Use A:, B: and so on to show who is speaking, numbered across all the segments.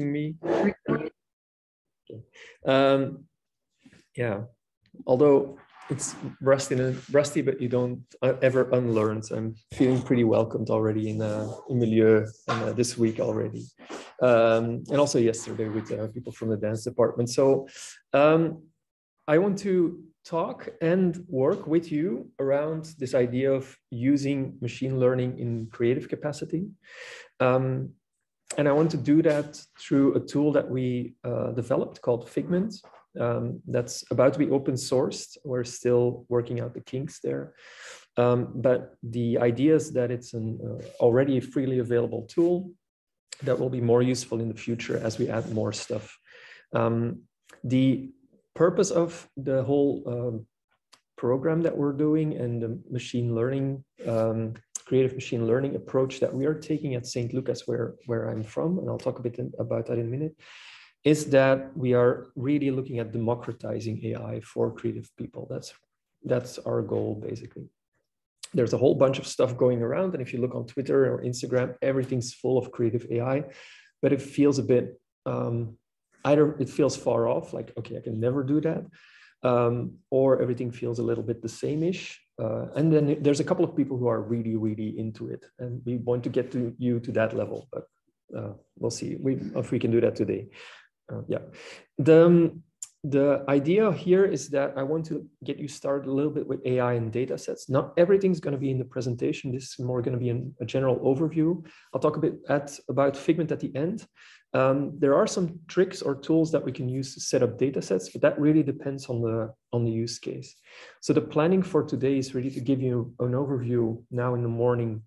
A: me. Um, yeah, although it's rusty, rusty, but you don't uh, ever unlearn. So I'm feeling pretty welcomed already in uh, in Milieux uh, this week already, um, and also yesterday with uh, people from the dance department. So um, I want to talk and work with you around this idea of using machine learning in creative capacity. Um, and I want to do that through a tool that we uh, developed called Figment. Um, that's about to be open sourced. We're still working out the kinks there. Um, but the idea is that it's an uh, already freely available tool that will be more useful in the future as we add more stuff. Um, the purpose of the whole um, program that we're doing and the machine learning um, creative machine learning approach that we are taking at St. Lucas, where, where I'm from, and I'll talk a bit about that in a minute, is that we are really looking at democratizing AI for creative people. That's, that's our goal, basically. There's a whole bunch of stuff going around, and if you look on Twitter or Instagram, everything's full of creative AI, but it feels a bit, um, either it feels far off, like, okay, I can never do that, um, or everything feels a little bit the same-ish. Uh, and then there's a couple of people who are really, really into it, and we want to get to you to that level, but uh, we'll see we, if we can do that today. Uh, yeah, the um, the idea here is that I want to get you started a little bit with AI and data sets. Not everything's going to be in the presentation. This is more going to be in a general overview. I'll talk a bit at, about Figment at the end. Um, there are some tricks or tools that we can use to set up data sets, but that really depends on the, on the use case. So the planning for today is really to give you an overview now in the morning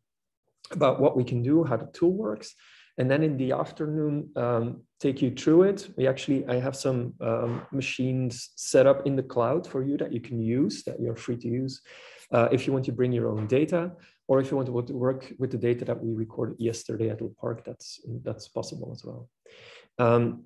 A: about what we can do, how the tool works, and then in the afternoon, um, take you through it. We actually, I have some um, machines set up in the cloud for you that you can use, that you're free to use. Uh, if you want to bring your own data, or if you want to work with the data that we recorded yesterday at the park, that's, that's possible as well. Um,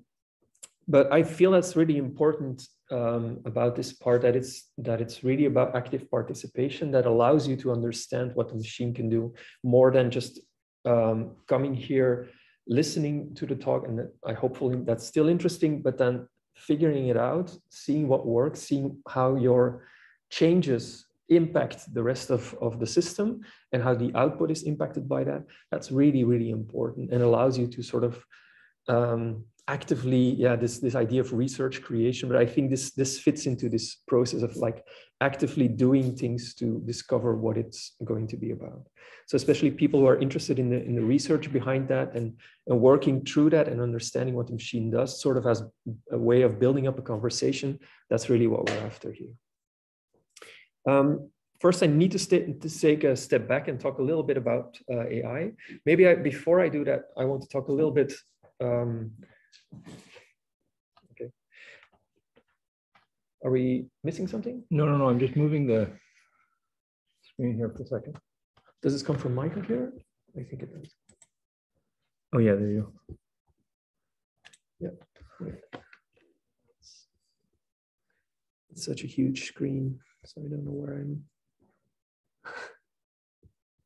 A: but I feel that's really important um, about this part that it's that it's really about active participation that allows you to understand what the machine can do more than just um, coming here listening to the talk and I hopefully that's still interesting, but then figuring it out, seeing what works, seeing how your changes impact the rest of, of the system and how the output is impacted by that. That's really, really important and allows you to sort of um, actively, yeah, this, this idea of research creation, but I think this, this fits into this process of like actively doing things to discover what it's going to be about. So especially people who are interested in the, in the research behind that and, and working through that and understanding what the machine does sort of as a way of building up a conversation, that's really what we're after here. Um, first, I need to, to, take a step back and talk a little bit about uh, AI. Maybe I, before I do that, I want to talk a little bit um, okay. Are we missing something?
B: No, no, no. I'm just moving the screen here for a second.
A: Does this come from my computer? I think it does.
B: Oh yeah, there you go.
A: Yeah. It's such a huge screen, so I don't know where I'm.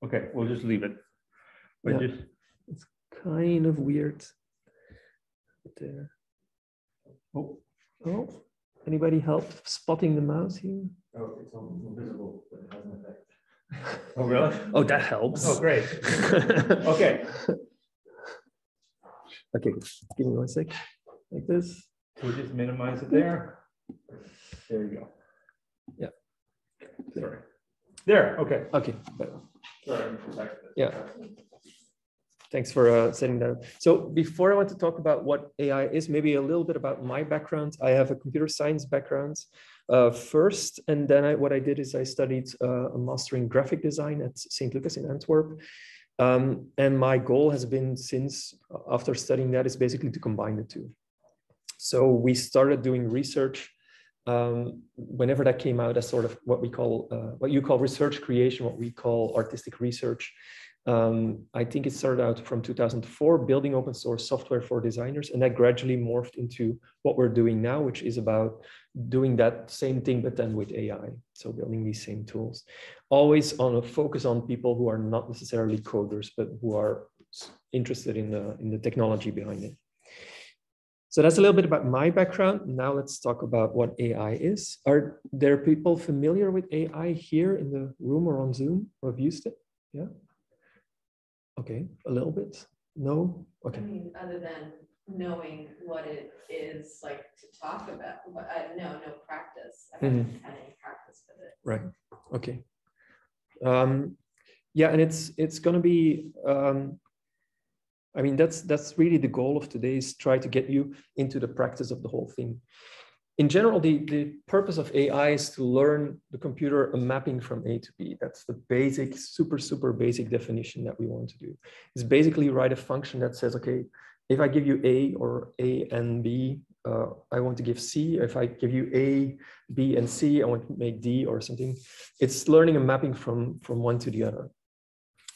B: okay, we'll just leave it.
A: yeah. Just... It's kind of weird there. Uh, oh, oh, anybody help spotting the mouse here?
C: Oh, it's invisible, but it has an effect.
B: Oh, really?
A: oh, that helps.
B: Oh, great. okay.
A: Okay, give me one sec. Like this.
B: We'll just minimize it there. There you go.
A: Yeah.
B: Sorry. There, okay.
A: Okay.
B: Sorry,
A: yeah. Thanks for uh, setting that up. So before I want to talk about what AI is, maybe a little bit about my background. I have a computer science background uh, first, and then I, what I did is I studied uh, a master in graphic design at St. Lucas in Antwerp. Um, and my goal has been since after studying that is basically to combine the two. So we started doing research um, whenever that came out as sort of what we call, uh, what you call research creation, what we call artistic research. Um, I think it started out from 2004, building open source software for designers, and that gradually morphed into what we're doing now, which is about doing that same thing, but then with AI. So building these same tools, always on a focus on people who are not necessarily coders, but who are interested in the, in the technology behind it. So that's a little bit about my background. Now let's talk about what AI is. Are there people familiar with AI here in the room or on Zoom or have used it? Yeah. Okay, a little bit. No. Okay.
D: I mean, other than knowing what it is like to talk about, but I no, no practice. I haven't
A: Mhm.
D: had any practice with it.
A: Right. Okay. Um, yeah, and it's it's going to be. Um, I mean, that's that's really the goal of today is try to get you into the practice of the whole thing. In general, the the purpose of AI is to learn the computer a mapping from A to B. That's the basic, super super basic definition that we want to do. Is basically write a function that says, okay, if I give you A or A and B, uh, I want to give C. If I give you A, B, and C, I want to make D or something. It's learning a mapping from, from one to the other.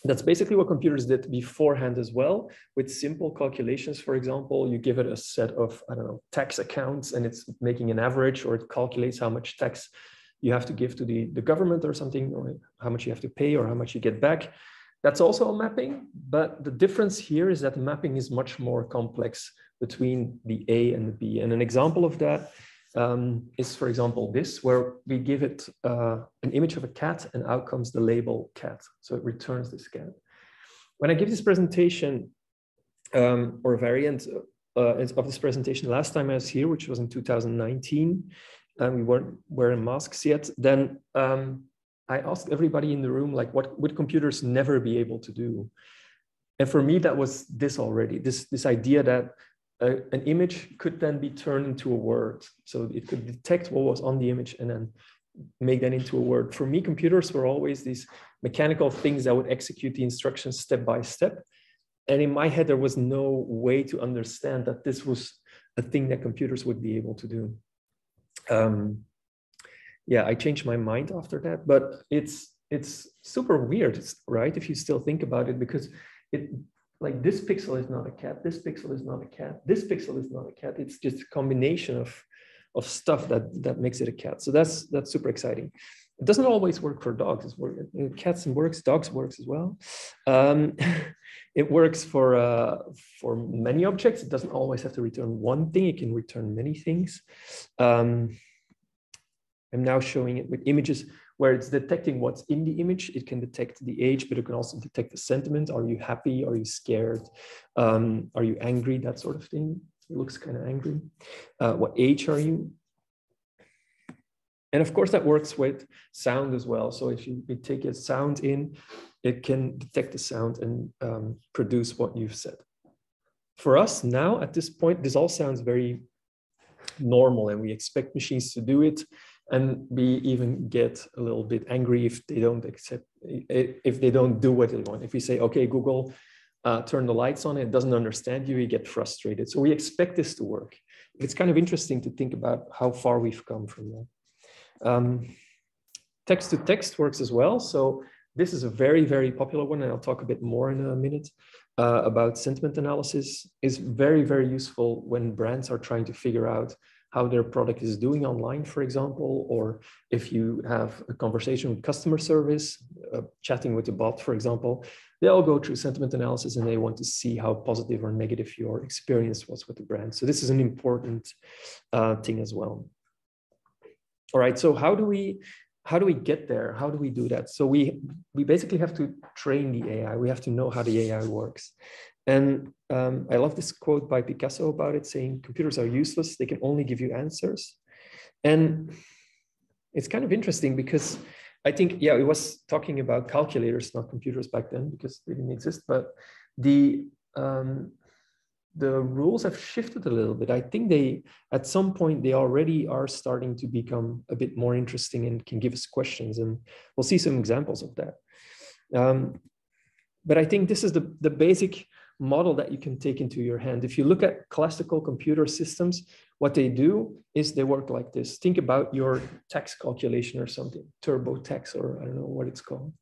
A: That's basically what computers did beforehand as well. With simple calculations, for example, you give it a set of, I don't know, tax accounts and it's making an average or it calculates how much tax you have to give to the, the government or something, or how much you have to pay or how much you get back. That's also a mapping, but the difference here is that the mapping is much more complex between the A and the B. And an example of that um, is, for example, this, where we give it uh, an image of a cat and out comes the label cat. So it returns this cat. When I give this presentation um, or a variant uh, of this presentation last time I was here, which was in 2019, and we weren't wearing masks yet, then um, I asked everybody in the room, like, what would computers never be able to do? And for me, that was this already, this, this idea that uh, an image could then be turned into a word. So it could detect what was on the image and then make that into a word. For me, computers were always these mechanical things that would execute the instructions step by step. And in my head, there was no way to understand that this was a thing that computers would be able to do. Um, yeah, I changed my mind after that, but it's it's super weird, right? If you still think about it, because it like this pixel is not a cat, this pixel is not a cat, this pixel is not a cat. It's just a combination of of stuff that that makes it a cat. So that's that's super exciting. It doesn't always work for dogs. It's work, cats and works, dogs works as well. Um, it works for uh, for many objects. It doesn't always have to return one thing. It can return many things. Um, I'm now showing it with images where it's detecting what's in the image. It can detect the age, but it can also detect the sentiment. Are you happy? Are you scared? Um, are you angry? That sort of thing. It looks kind of angry. Uh, what age are you? And of course, that works with sound as well. So if you, you take a sound in, it can detect the sound and um, produce what you've said. For us now, at this point, this all sounds very normal and we expect machines to do it and we even get a little bit angry if they don't accept if they don't do what they want. If we say okay google uh, turn the lights on it doesn't understand you you get frustrated. So we expect this to work. It's kind of interesting to think about how far we've come from that. Um, text to text works as well. So this is a very very popular one and i'll talk a bit more in a minute uh, about sentiment analysis. Is very very useful when brands are trying to figure out how their product is doing online, for example, or if you have a conversation with customer service, uh, chatting with a bot, for example, they all go through sentiment analysis and they want to see how positive or negative your experience was with the brand. So this is an important uh, thing as well. All right, so how do we how do we get there? How do we do that? So we we basically have to train the AI. We have to know how the AI works. And um, I love this quote by Picasso about it saying, computers are useless, they can only give you answers. And it's kind of interesting because I think, yeah, it was talking about calculators, not computers back then because they didn't exist, but the, um, the rules have shifted a little bit. I think they, at some point, they already are starting to become a bit more interesting and can give us questions. And we'll see some examples of that. Um, but I think this is the, the basic model that you can take into your hand. If you look at classical computer systems, what they do is they work like this. Think about your tax calculation or something, TurboTax, or I don't know what it's called.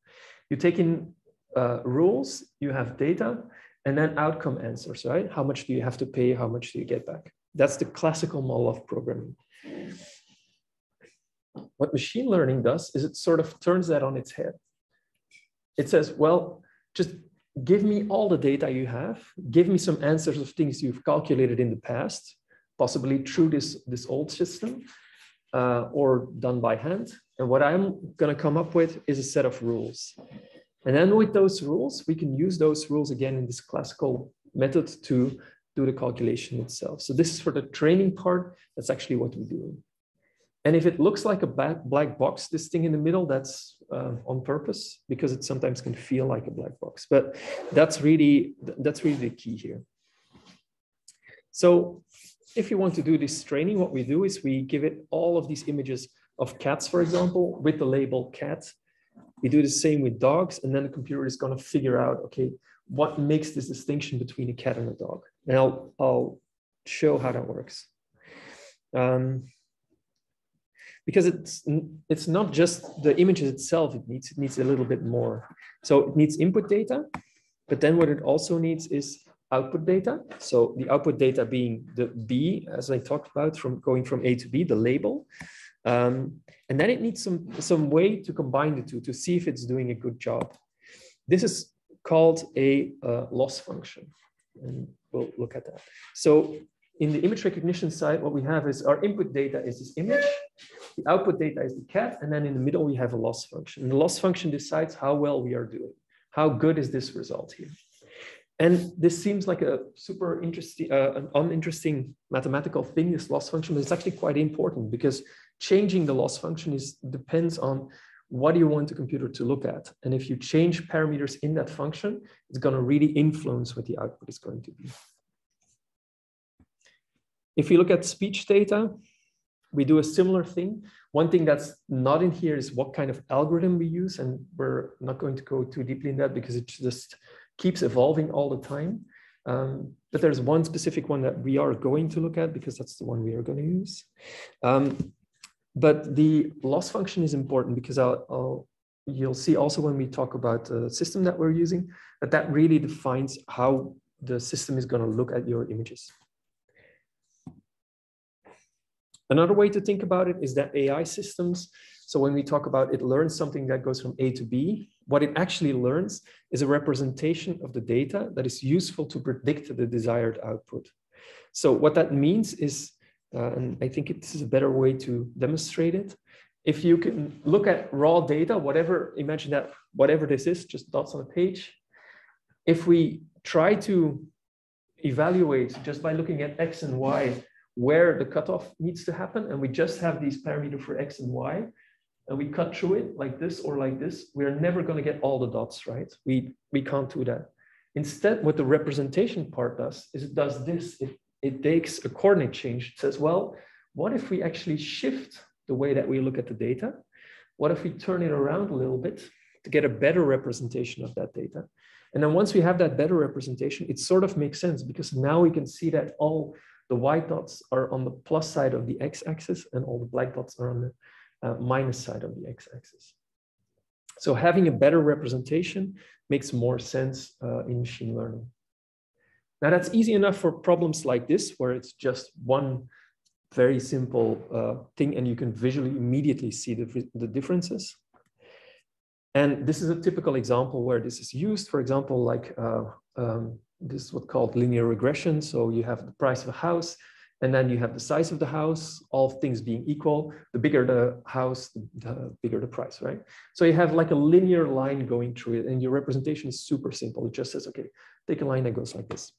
A: You take in uh, rules, you have data, and then outcome answers, right? How much do you have to pay? How much do you get back? That's the classical model of programming. What machine learning does is it sort of turns that on its head. It says, well, just give me all the data you have, give me some answers of things you've calculated in the past, possibly through this, this old system uh, or done by hand. And what I'm going to come up with is a set of rules. And then with those rules, we can use those rules again in this classical method to do the calculation itself. So this is for the training part. That's actually what we do. And if it looks like a black box, this thing in the middle, that's uh, on purpose because it sometimes can feel like a black box. But that's really that's really the key here. So if you want to do this training, what we do is we give it all of these images of cats, for example, with the label cat. We do the same with dogs, and then the computer is going to figure out, okay, what makes this distinction between a cat and a dog? And I'll, I'll show how that works. Um, because it's it's not just the images itself it needs it needs a little bit more. So it needs input data but then what it also needs is output data. So the output data being the b as i talked about from going from a to b the label. Um, and then it needs some some way to combine the two to see if it's doing a good job. This is called a uh, loss function and we'll look at that. So in the image recognition side, what we have is our input data is this image, the output data is the cat, and then in the middle we have a loss function. And the loss function decides how well we are doing. How good is this result here? And this seems like a super interesting, uh, an uninteresting mathematical thing, this loss function, but it's actually quite important because changing the loss function is depends on what do you want the computer to look at? And if you change parameters in that function, it's going to really influence what the output is going to be. If you look at speech data, we do a similar thing. One thing that's not in here is what kind of algorithm we use. And we're not going to go too deeply in that because it just keeps evolving all the time. Um, but there's one specific one that we are going to look at because that's the one we are going to use. Um, but the loss function is important because I'll, I'll, you'll see also when we talk about the system that we're using, that that really defines how the system is going to look at your images. Another way to think about it is that AI systems, so when we talk about it learns something that goes from A to B, what it actually learns is a representation of the data that is useful to predict the desired output. So what that means is, uh, and I think this is a better way to demonstrate it. If you can look at raw data, whatever, imagine that whatever this is, just dots on a page. If we try to evaluate just by looking at X and Y, where the cutoff needs to happen. And we just have these parameter for X and Y. And we cut through it like this or like this. We're never going to get all the dots, right? We, we can't do that. Instead, what the representation part does is it does this. It, it takes a coordinate change. It says, well, what if we actually shift the way that we look at the data? What if we turn it around a little bit to get a better representation of that data? And then once we have that better representation, it sort of makes sense because now we can see that all the white dots are on the plus side of the x-axis and all the black dots are on the uh, minus side of the x-axis. So having a better representation makes more sense uh, in machine learning. Now that's easy enough for problems like this, where it's just one very simple uh, thing and you can visually immediately see the, the differences. And this is a typical example where this is used, for example, like uh, um, this is what's called linear regression. So you have the price of a house, and then you have the size of the house, all things being equal. The bigger the house, the bigger the price, right? So you have like a linear line going through it, and your representation is super simple. It just says, okay, take a line that goes like this.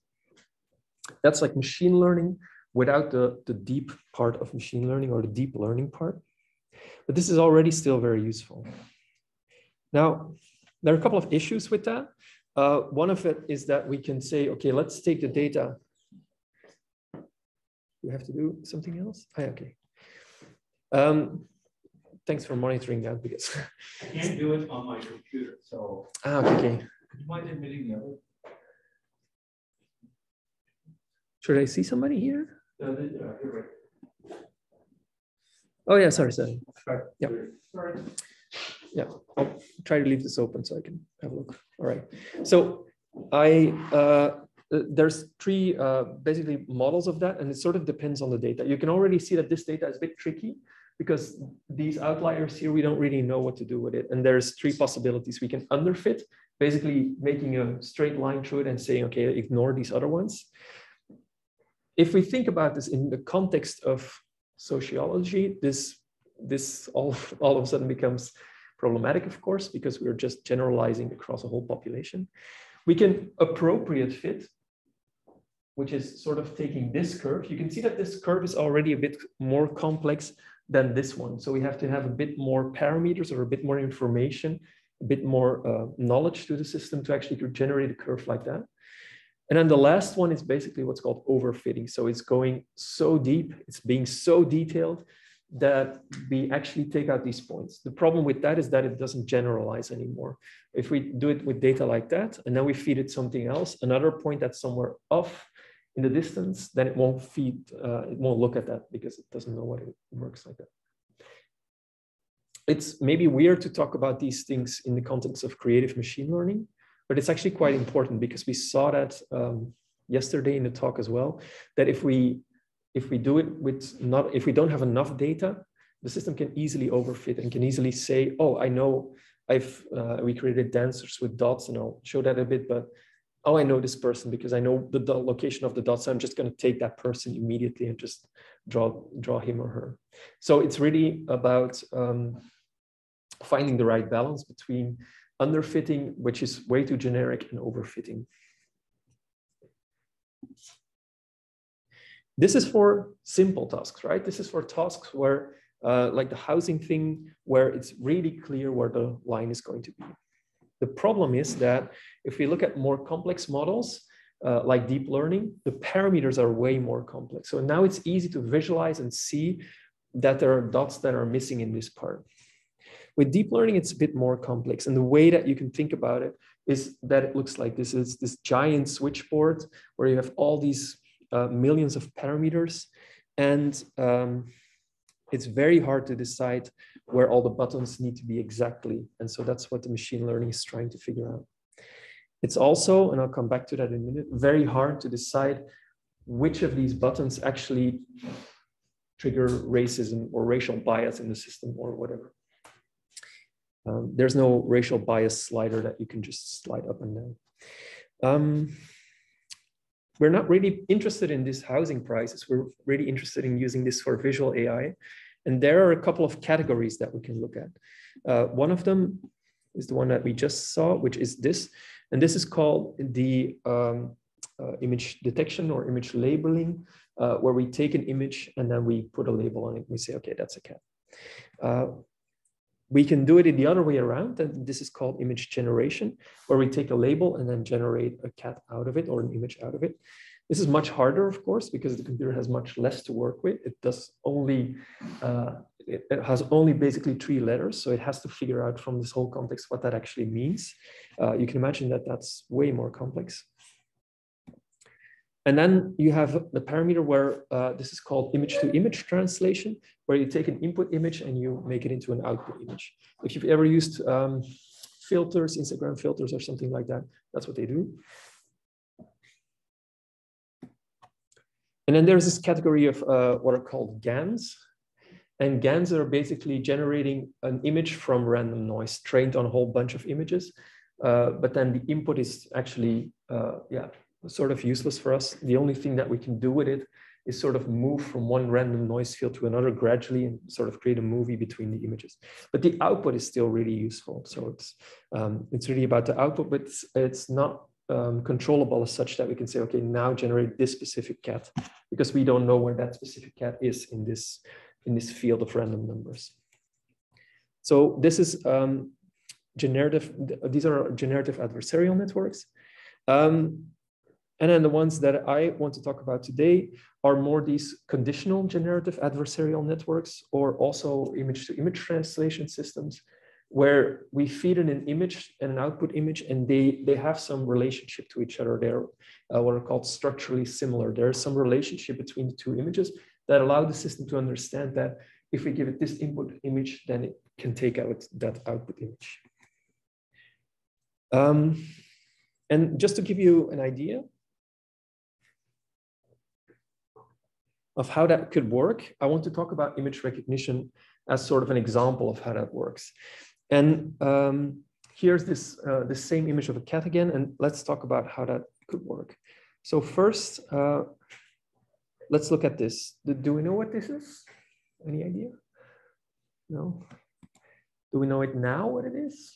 A: That's like machine learning without the, the deep part of machine learning or the deep learning part. But this is already still very useful. Now, there are a couple of issues with that. Uh, one of it is that we can say, okay, let's take the data. You have to do something else? Oh, okay. Um, thanks for monitoring that because
C: I can't do it on my computer, so.
A: Ah, okay.
C: Would you mind admitting the other?
A: Should I see somebody here?
C: No, the, right.
A: Oh yeah, sorry, sorry.
C: Sorry.
A: Yep.
C: Sorry.
A: Yeah, I'll try to leave this open so I can have a look. All right. So I uh, there's three uh, basically models of that, and it sort of depends on the data. You can already see that this data is a bit tricky because these outliers here, we don't really know what to do with it. And there's three possibilities. We can underfit, basically making a straight line through it and saying, okay, ignore these other ones. if we think about this in the context of sociology, this this all, all of a sudden becomes problematic, of course, because we're just generalizing across a whole population. We can appropriate fit, which is sort of taking this curve. You can see that this curve is already a bit more complex than this one. So we have to have a bit more parameters or a bit more information, a bit more uh, knowledge to the system to actually generate a curve like that. And then the last one is basically what's called overfitting. So it's going so deep, it's being so detailed that we actually take out these points. The problem with that is that it doesn't generalize anymore. If we do it with data like that, and then we feed it something else, another point that's somewhere off in the distance, then it won't feed, uh, it won't look at that because it doesn't know what it works like that. It's maybe weird to talk about these things in the context of creative machine learning, but it's actually quite important because we saw that um, yesterday in the talk as well, that if we if we do it with not if we don't have enough data, the system can easily overfit and can easily say, oh, I know I've uh, recreated dancers with dots, and I'll show that a bit, but oh, I know this person because I know the, the location of the dots. So I'm just going to take that person immediately and just draw draw him or her. So it's really about um, finding the right balance between underfitting, which is way too generic, and overfitting. This is for simple tasks, right? This is for tasks where, uh, like the housing thing, where it's really clear where the line is going to be. The problem is that if we look at more complex models, uh, like deep learning, the parameters are way more complex. So now it's easy to visualize and see that there are dots that are missing in this part. With deep learning, it's a bit more complex. And the way that you can think about it is that it looks like this is this giant switchboard where you have all these uh, millions of parameters. And um, it's very hard to decide where all the buttons need to be exactly. And so that's what the machine learning is trying to figure out. It's also, and I'll come back to that in a minute, very hard to decide which of these buttons actually trigger racism or racial bias in the system or whatever. Um, there's no racial bias slider that you can just slide up and down. Um, we're not really interested in these housing prices. We're really interested in using this for visual AI. And there are a couple of categories that we can look at. Uh, one of them is the one that we just saw, which is this. And this is called the um, uh, image detection or image labeling, uh, where we take an image and then we put a label on it. We say, okay, that's a cat. We can do it in the other way around, and this is called image generation, where we take a label and then generate a cat out of it or an image out of it. This is much harder, of course, because the computer has much less to work with. It does only, uh, it, it, has only basically three letters, so it has to figure out from this whole context what that actually means. Uh, you can imagine that that's way more complex. And then you have the parameter where uh, this is called image to image translation, where you take an input image and you make it into an output image. If you've ever used um, filters, Instagram filters or something like that, that's what they do. And then there's this category of uh, what are called GANs. And GANs are basically generating an image from random noise trained on a whole bunch of images. Uh, but then the input is actually, uh, yeah, sort of useless for us. The only thing that we can do with it is sort of move from one random noise field to another gradually and sort of create a movie between the images. But the output is still really useful. So it's um, it's really about the output, but it's, it's not um, controllable as such that we can say, okay, now generate this specific cat because we don't know where that specific cat is in this in this field of random numbers. So this is um, generative. These are generative adversarial networks. Um, and then the ones that I want to talk about today are more these conditional generative adversarial networks or also image to image translation systems where we feed in an image and an output image and they, they have some relationship to each other. They're uh, what are called structurally similar. There's some relationship between the two images that allow the system to understand that if we give it this input image, then it can take out that output image. Um, and just to give you an idea, of how that could work, I want to talk about image recognition as sort of an example of how that works. And um, here's this uh, the same image of a cat again, and let's talk about how that could work. So first, uh, let's look at this. Do, do we know what this is? Any idea? No. Do we know it now what it is?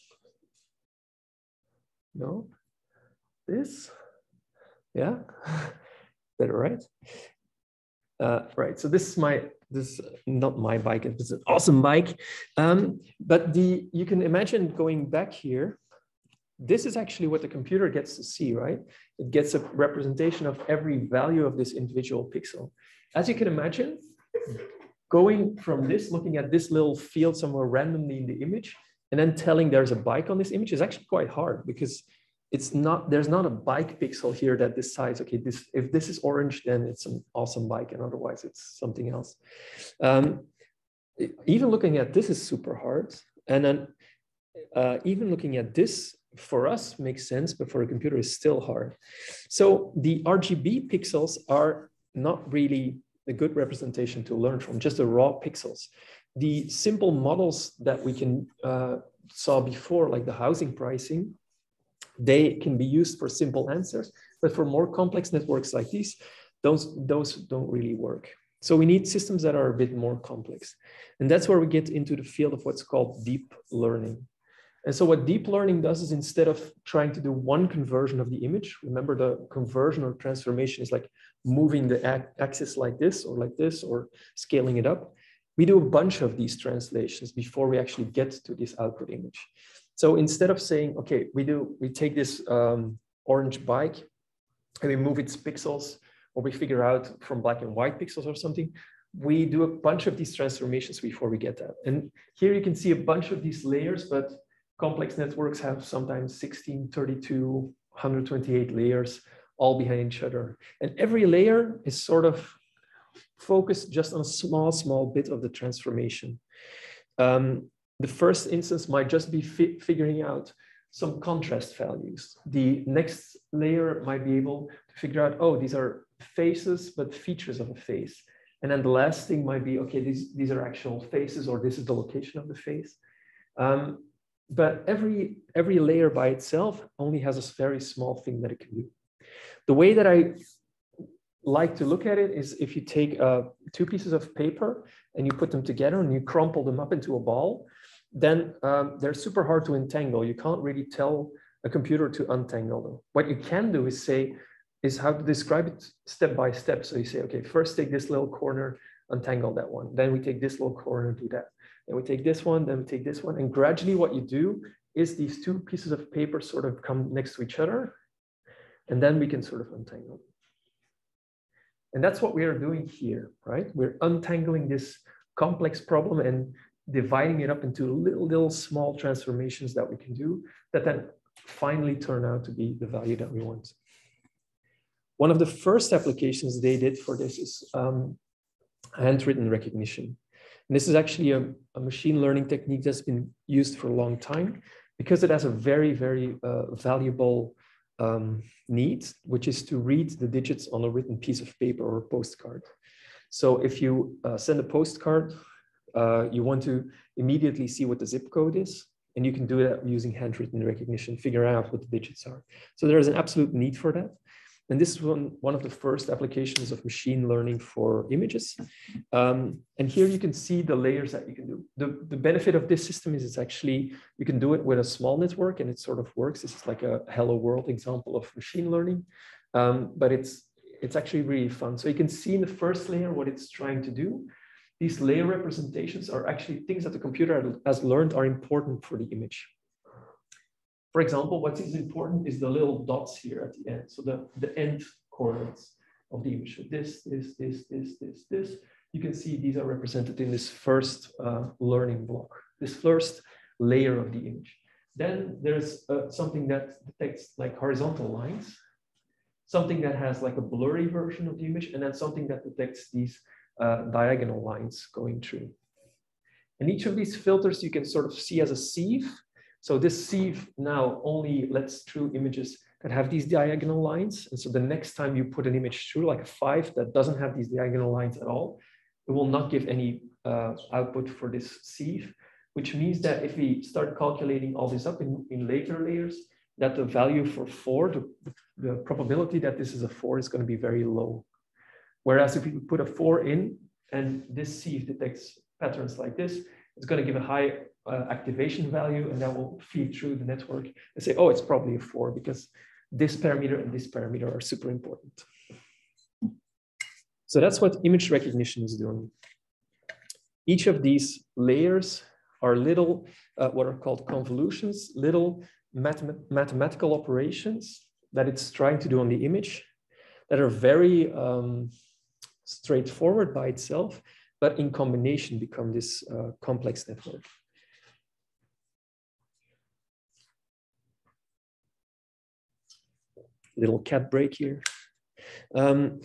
A: No. This? Yeah. Better, right? Uh, right. So this is my this is not my bike. It's an awesome bike. Um, but the you can imagine going back here. This is actually what the computer gets to see, right? It gets a representation of every value of this individual pixel. As you can imagine, going from this, looking at this little field somewhere randomly in the image, and then telling there's a bike on this image is actually quite hard because it's not there's not a bike pixel here that decides okay this if this is orange then it's an awesome bike and otherwise it's something else. Um, even looking at this is super hard and then uh, even looking at this for us makes sense but for a computer is still hard. So the rgb pixels are not really a good representation to learn from just the raw pixels. The simple models that we can uh, saw before like the housing pricing they can be used for simple answers, but for more complex networks like these, those, those don't really work. So we need systems that are a bit more complex. And that's where we get into the field of what's called deep learning. And so what deep learning does is instead of trying to do one conversion of the image, remember the conversion or transformation is like moving the axis like this or like this or scaling it up. We do a bunch of these translations before we actually get to this output image. So instead of saying, okay, we do, we take this um, orange bike and we move its pixels, or we figure out from black and white pixels or something, we do a bunch of these transformations before we get that. And here you can see a bunch of these layers, but complex networks have sometimes 16, 32, 128 layers all behind each other. And every layer is sort of focused just on a small, small bit of the transformation. Um, the first instance might just be fi figuring out some contrast values. The next layer might be able to figure out, oh, these are faces, but features of a face. And then the last thing might be, okay, these, these are actual faces, or this is the location of the face. Um, but every, every layer by itself only has a very small thing that it can do. The way that I like to look at it is if you take uh, two pieces of paper and you put them together and you crumple them up into a ball, then um, they're super hard to entangle. You can't really tell a computer to untangle them. What you can do is say, is how to describe it step by step. So you say, okay, first take this little corner, untangle that one. Then we take this little corner, do that. Then we take this one, then we take this one. And gradually what you do is these two pieces of paper sort of come next to each other. And then we can sort of untangle. And that's what we are doing here, right? We're untangling this complex problem and dividing it up into little, little small transformations that we can do that then finally turn out to be the value that we want. One of the first applications they did for this is um, handwritten recognition. And this is actually a, a, machine learning technique that's been used for a long time because it has a very, very uh, valuable um, need, which is to read the digits on a written piece of paper or postcard. So if you uh, send a postcard uh, you want to immediately see what the zip code is, and you can do that using handwritten recognition, figure out what the digits are. So there is an absolute need for that. And this is one, one of the first applications of machine learning for images. Um, and here you can see the layers that you can do. The, the benefit of this system is it's actually, you can do it with a small network and it sort of works. This is like a hello world example of machine learning, um, but it's, it's actually really fun. So you can see in the first layer what it's trying to do these layer representations are actually things that the computer has learned are important for the image. For example, what is important is the little dots here at the end. So the, the end coordinates of the image. So this, this, this, this, this, this. You can see these are represented in this first uh, learning block, this first layer of the image. Then there's uh, something that detects like horizontal lines, something that has like a blurry version of the image, and then something that detects these uh, diagonal lines going through. And each of these filters you can sort of see as a sieve. So this sieve now only lets through images that have these diagonal lines. And so the next time you put an image through, like a five that doesn't have these diagonal lines at all, it will not give any uh, output for this sieve, which means that if we start calculating all this up in, in later layers, that the value for four, the, the probability that this is a four is going to be very low. Whereas if we put a four in and this sieve detects patterns like this, it's going to give a high uh, activation value and that will feed through the network and say, oh, it's probably a four because this parameter and this parameter are super important. So that's what image recognition is doing. Each of these layers are little, uh, what are called convolutions, little mathem mathematical operations that it's trying to do on the image that are very um, straightforward by itself, but in combination become this uh, complex network. Little cat break here. Um,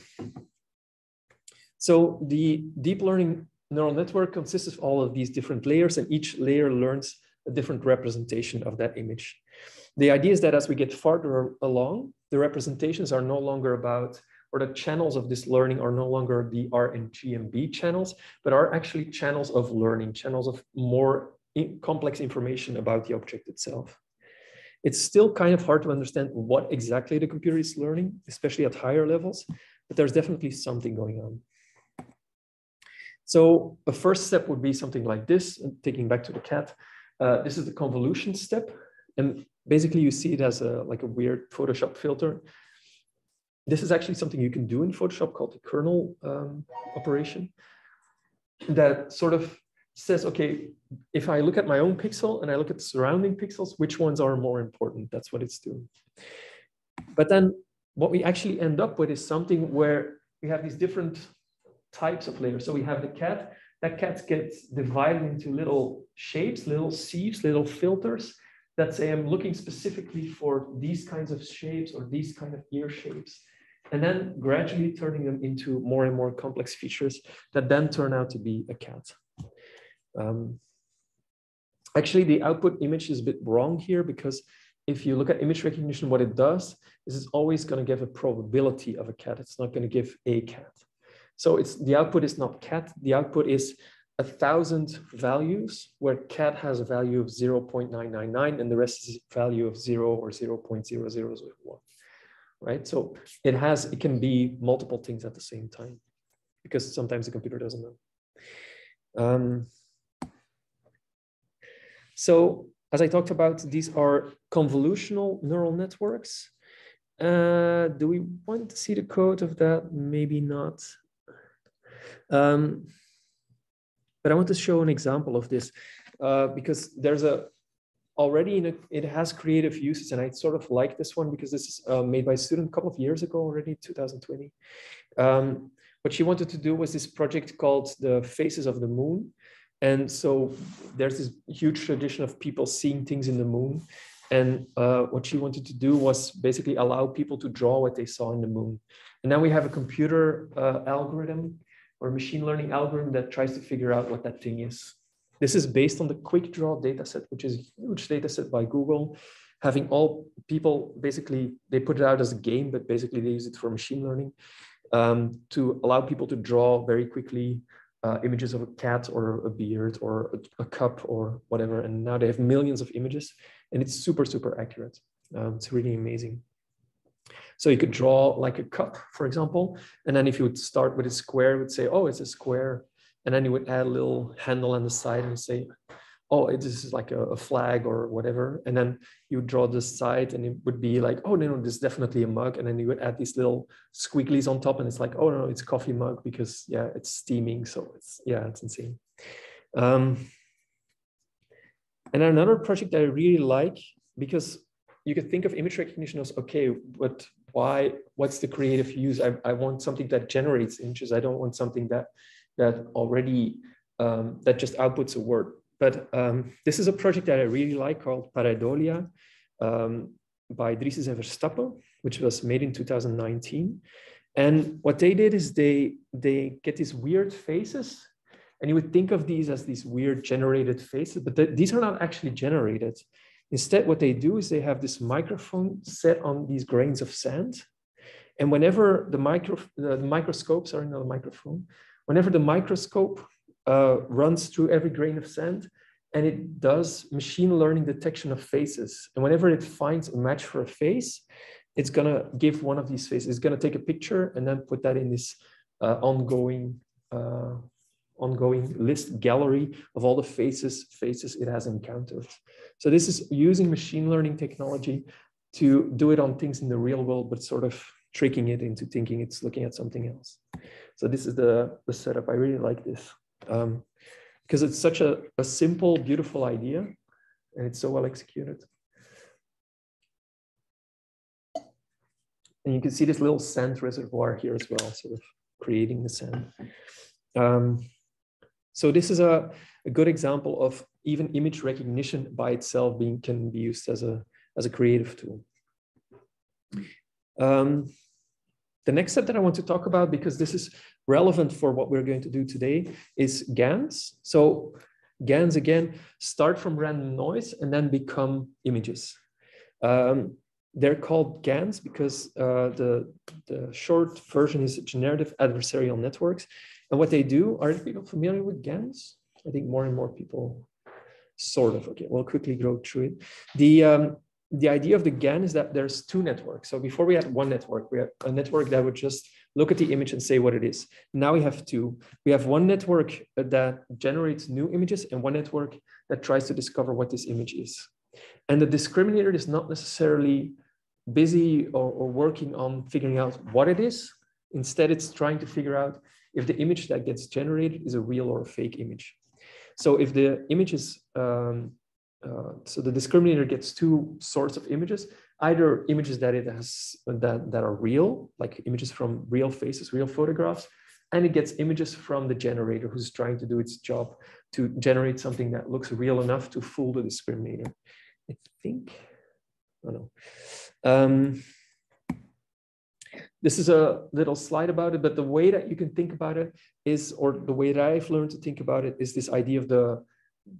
A: so the deep learning neural network consists of all of these different layers and each layer learns a different representation of that image. The idea is that as we get farther along, the representations are no longer about, or the channels of this learning are no longer the R and G and B channels, but are actually channels of learning, channels of more complex information about the object itself. It's still kind of hard to understand what exactly the computer is learning, especially at higher levels, but there's definitely something going on. So a first step would be something like this, taking back to the cat. Uh, this is the convolution step. And basically you see it as a, like a weird Photoshop filter. This is actually something you can do in Photoshop called the kernel um, operation that sort of says, okay, if I look at my own pixel and I look at the surrounding pixels, which ones are more important? That's what it's doing. But then what we actually end up with is something where we have these different types of layers. So we have the cat, that cat gets divided into little shapes, little sieves, little filters that say I'm looking specifically for these kinds of shapes or these kind of ear shapes, and then gradually turning them into more and more complex features that then turn out to be a cat. Um, actually, the output image is a bit wrong here because if you look at image recognition, what it does is it's always going to give a probability of a cat. It's not going to give a cat. So it's the output is not cat. The output is a thousand values where cat has a value of 0.999 and the rest is value of zero or 0.0001, right? So it has, it can be multiple things at the same time because sometimes the computer doesn't know. Um, so as I talked about, these are convolutional neural networks. Uh, do we want to see the code of that? Maybe not. Um, but I want to show an example of this uh, because there's a already a, it has creative uses and I sort of like this one because this is uh, made by a student a couple of years ago already, 2020. Um, what she wanted to do was this project called the Faces of the Moon. And so there's this huge tradition of people seeing things in the moon. And uh, what she wanted to do was basically allow people to draw what they saw in the moon. And now we have a computer uh, algorithm or machine learning algorithm that tries to figure out what that thing is. This is based on the Quick QuickDraw dataset, which is a huge dataset by Google, having all people basically, they put it out as a game, but basically they use it for machine learning um, to allow people to draw very quickly uh, images of a cat or a beard or a, a, cup or whatever. And now they have millions of images and it's super, super accurate. Um, it's really amazing. So you could draw like a cup, for example, and then if you would start with a square, would say, oh, it's a square. And then you would add a little handle on the side and say, oh, this is like a, a flag or whatever. And then you draw the side and it would be like, oh, no, no, this is definitely a mug. And then you would add these little squigglies on top and it's like, oh, no, it's coffee mug because yeah, it's steaming. So it's, yeah, it's insane. Um, and another project that I really like because you could think of image recognition as okay, but why? What's the creative use? I, I want something that generates images. I don't want something that that already um, that just outputs a word. But um, this is a project that I really like called Pareidolia um, by Driessens and Verstappen, which was made in 2019. And what they did is they they get these weird faces, and you would think of these as these weird generated faces, but th these are not actually generated. Instead, what they do is they have this microphone set on these grains of sand. And whenever the, micro, the microscopes are in the microphone, whenever the microscope uh, runs through every grain of sand, and it does machine learning detection of faces. And whenever it finds a match for a face, it's gonna give one of these faces. It's gonna take a picture and then put that in this uh, ongoing uh, ongoing list gallery of all the faces faces it has encountered. So this is using machine learning technology to do it on things in the real world, but sort of tricking it into thinking it's looking at something else. So this is the, the setup. I really like this um, because it's such a, a simple, beautiful idea and it's so well executed. And you can see this little sand reservoir here as well, sort of creating the sand. Um, so this is a, a good example of even image recognition by itself being can be used as a, as a creative tool. Um, the next step that I want to talk about, because this is relevant for what we're going to do today, is GANs. So GANs, again, start from random noise and then become images. Um, they're called GANs because uh, the, the short version is generative adversarial networks. And what they do, are people familiar with GANs? I think more and more people sort of. Okay, we'll quickly go through it. The, um, the idea of the GAN is that there's two networks. So before we had one network, we had a network that would just look at the image and say what it is. Now we have two. We have one network that generates new images and one network that tries to discover what this image is. And the discriminator is not necessarily busy or, or working on figuring out what it is. Instead, it's trying to figure out if the image that gets generated is a real or a fake image. So if the image is, um, uh, so the discriminator gets two sorts of images, either images that it has that, that are real, like images from real faces, real photographs, and it gets images from the generator who's trying to do its job to generate something that looks real enough to fool the discriminator. I think, I don't know. Um, this is a little slide about it, but the way that you can think about it is, or the way that I've learned to think about it is this idea of the,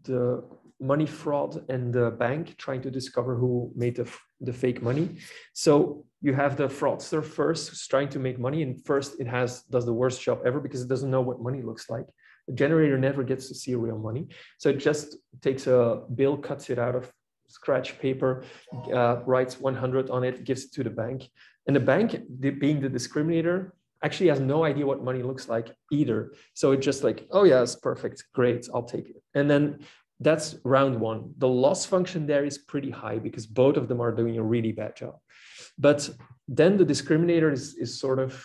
A: the money fraud and the bank trying to discover who made the, the fake money. So you have the fraudster first who's trying to make money and first it has does the worst job ever because it doesn't know what money looks like. The generator never gets to see real money. So it just takes a bill, cuts it out of scratch paper, uh, writes 100 on it, gives it to the bank. And the bank, being the discriminator, actually has no idea what money looks like either. So it's just like, oh yeah, it's perfect, great, I'll take it. And then that's round one. The loss function there is pretty high because both of them are doing a really bad job. But then the discriminator is, is sort of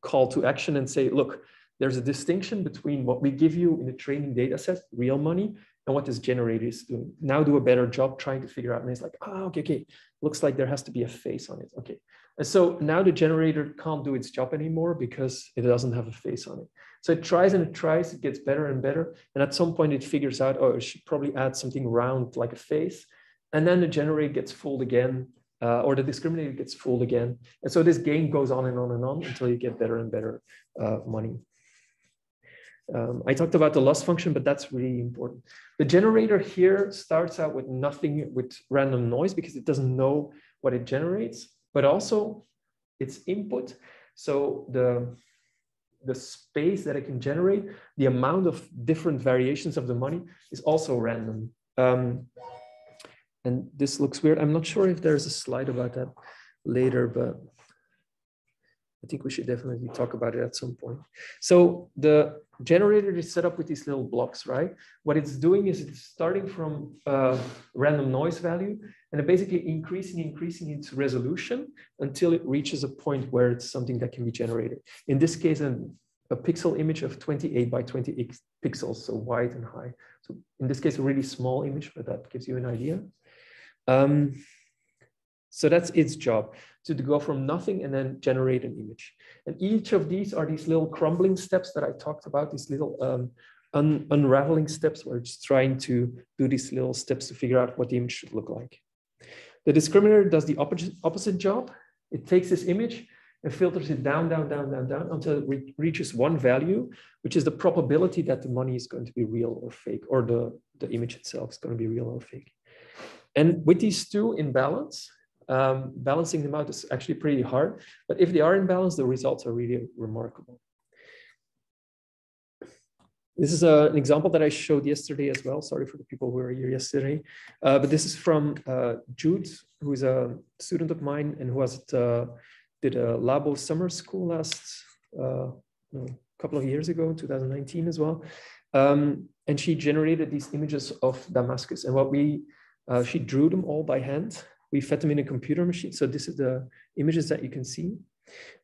A: call to action and say, look, there's a distinction between what we give you in the training data set, real money, and what this generator is doing. Now do a better job trying to figure out. And it's like, oh, okay, okay. Looks like there has to be a face on it. Okay. And so now the generator can't do its job anymore because it doesn't have a face on it. So it tries and it tries, it gets better and better. And at some point it figures out, oh, it should probably add something round like a face. And then the generator gets fooled again, uh, or the discriminator gets fooled again. And so this game goes on and on and on until you get better and better uh, money. Um, I talked about the loss function, but that's really important. The generator here starts out with nothing with random noise because it doesn't know what it generates but also its input. So the, the space that it can generate, the amount of different variations of the money is also random. Um, and this looks weird. I'm not sure if there's a slide about that later, but I think we should definitely talk about it at some point. So the generator is set up with these little blocks, right? What it's doing is it's starting from a random noise value and basically increasing, increasing its resolution until it reaches a point where it's something that can be generated. In this case, an, a pixel image of 28 by 28 pixels, so wide and high. So in this case, a really small image, but that gives you an idea. Um, so that's its job to go from nothing and then generate an image. And each of these are these little crumbling steps that I talked about, these little um, un unraveling steps where it's trying to do these little steps to figure out what the image should look like. The discriminator does the opposite, opposite job. It takes this image and filters it down, down, down, down, down until it re reaches one value, which is the probability that the money is going to be real or fake, or the, the image itself is going to be real or fake. And with these two in balance, um, balancing them out is actually pretty hard. But if they are in balance, the results are really remarkable. This is a, an example that I showed yesterday as well. Sorry for the people who were here yesterday. Uh, but this is from uh, Jude, who is a student of mine and who has uh, did a Labo summer school last uh, a couple of years ago, 2019 as well. Um, and she generated these images of Damascus. And what we, uh, she drew them all by hand. We fed them in a computer machine. So this is the images that you can see.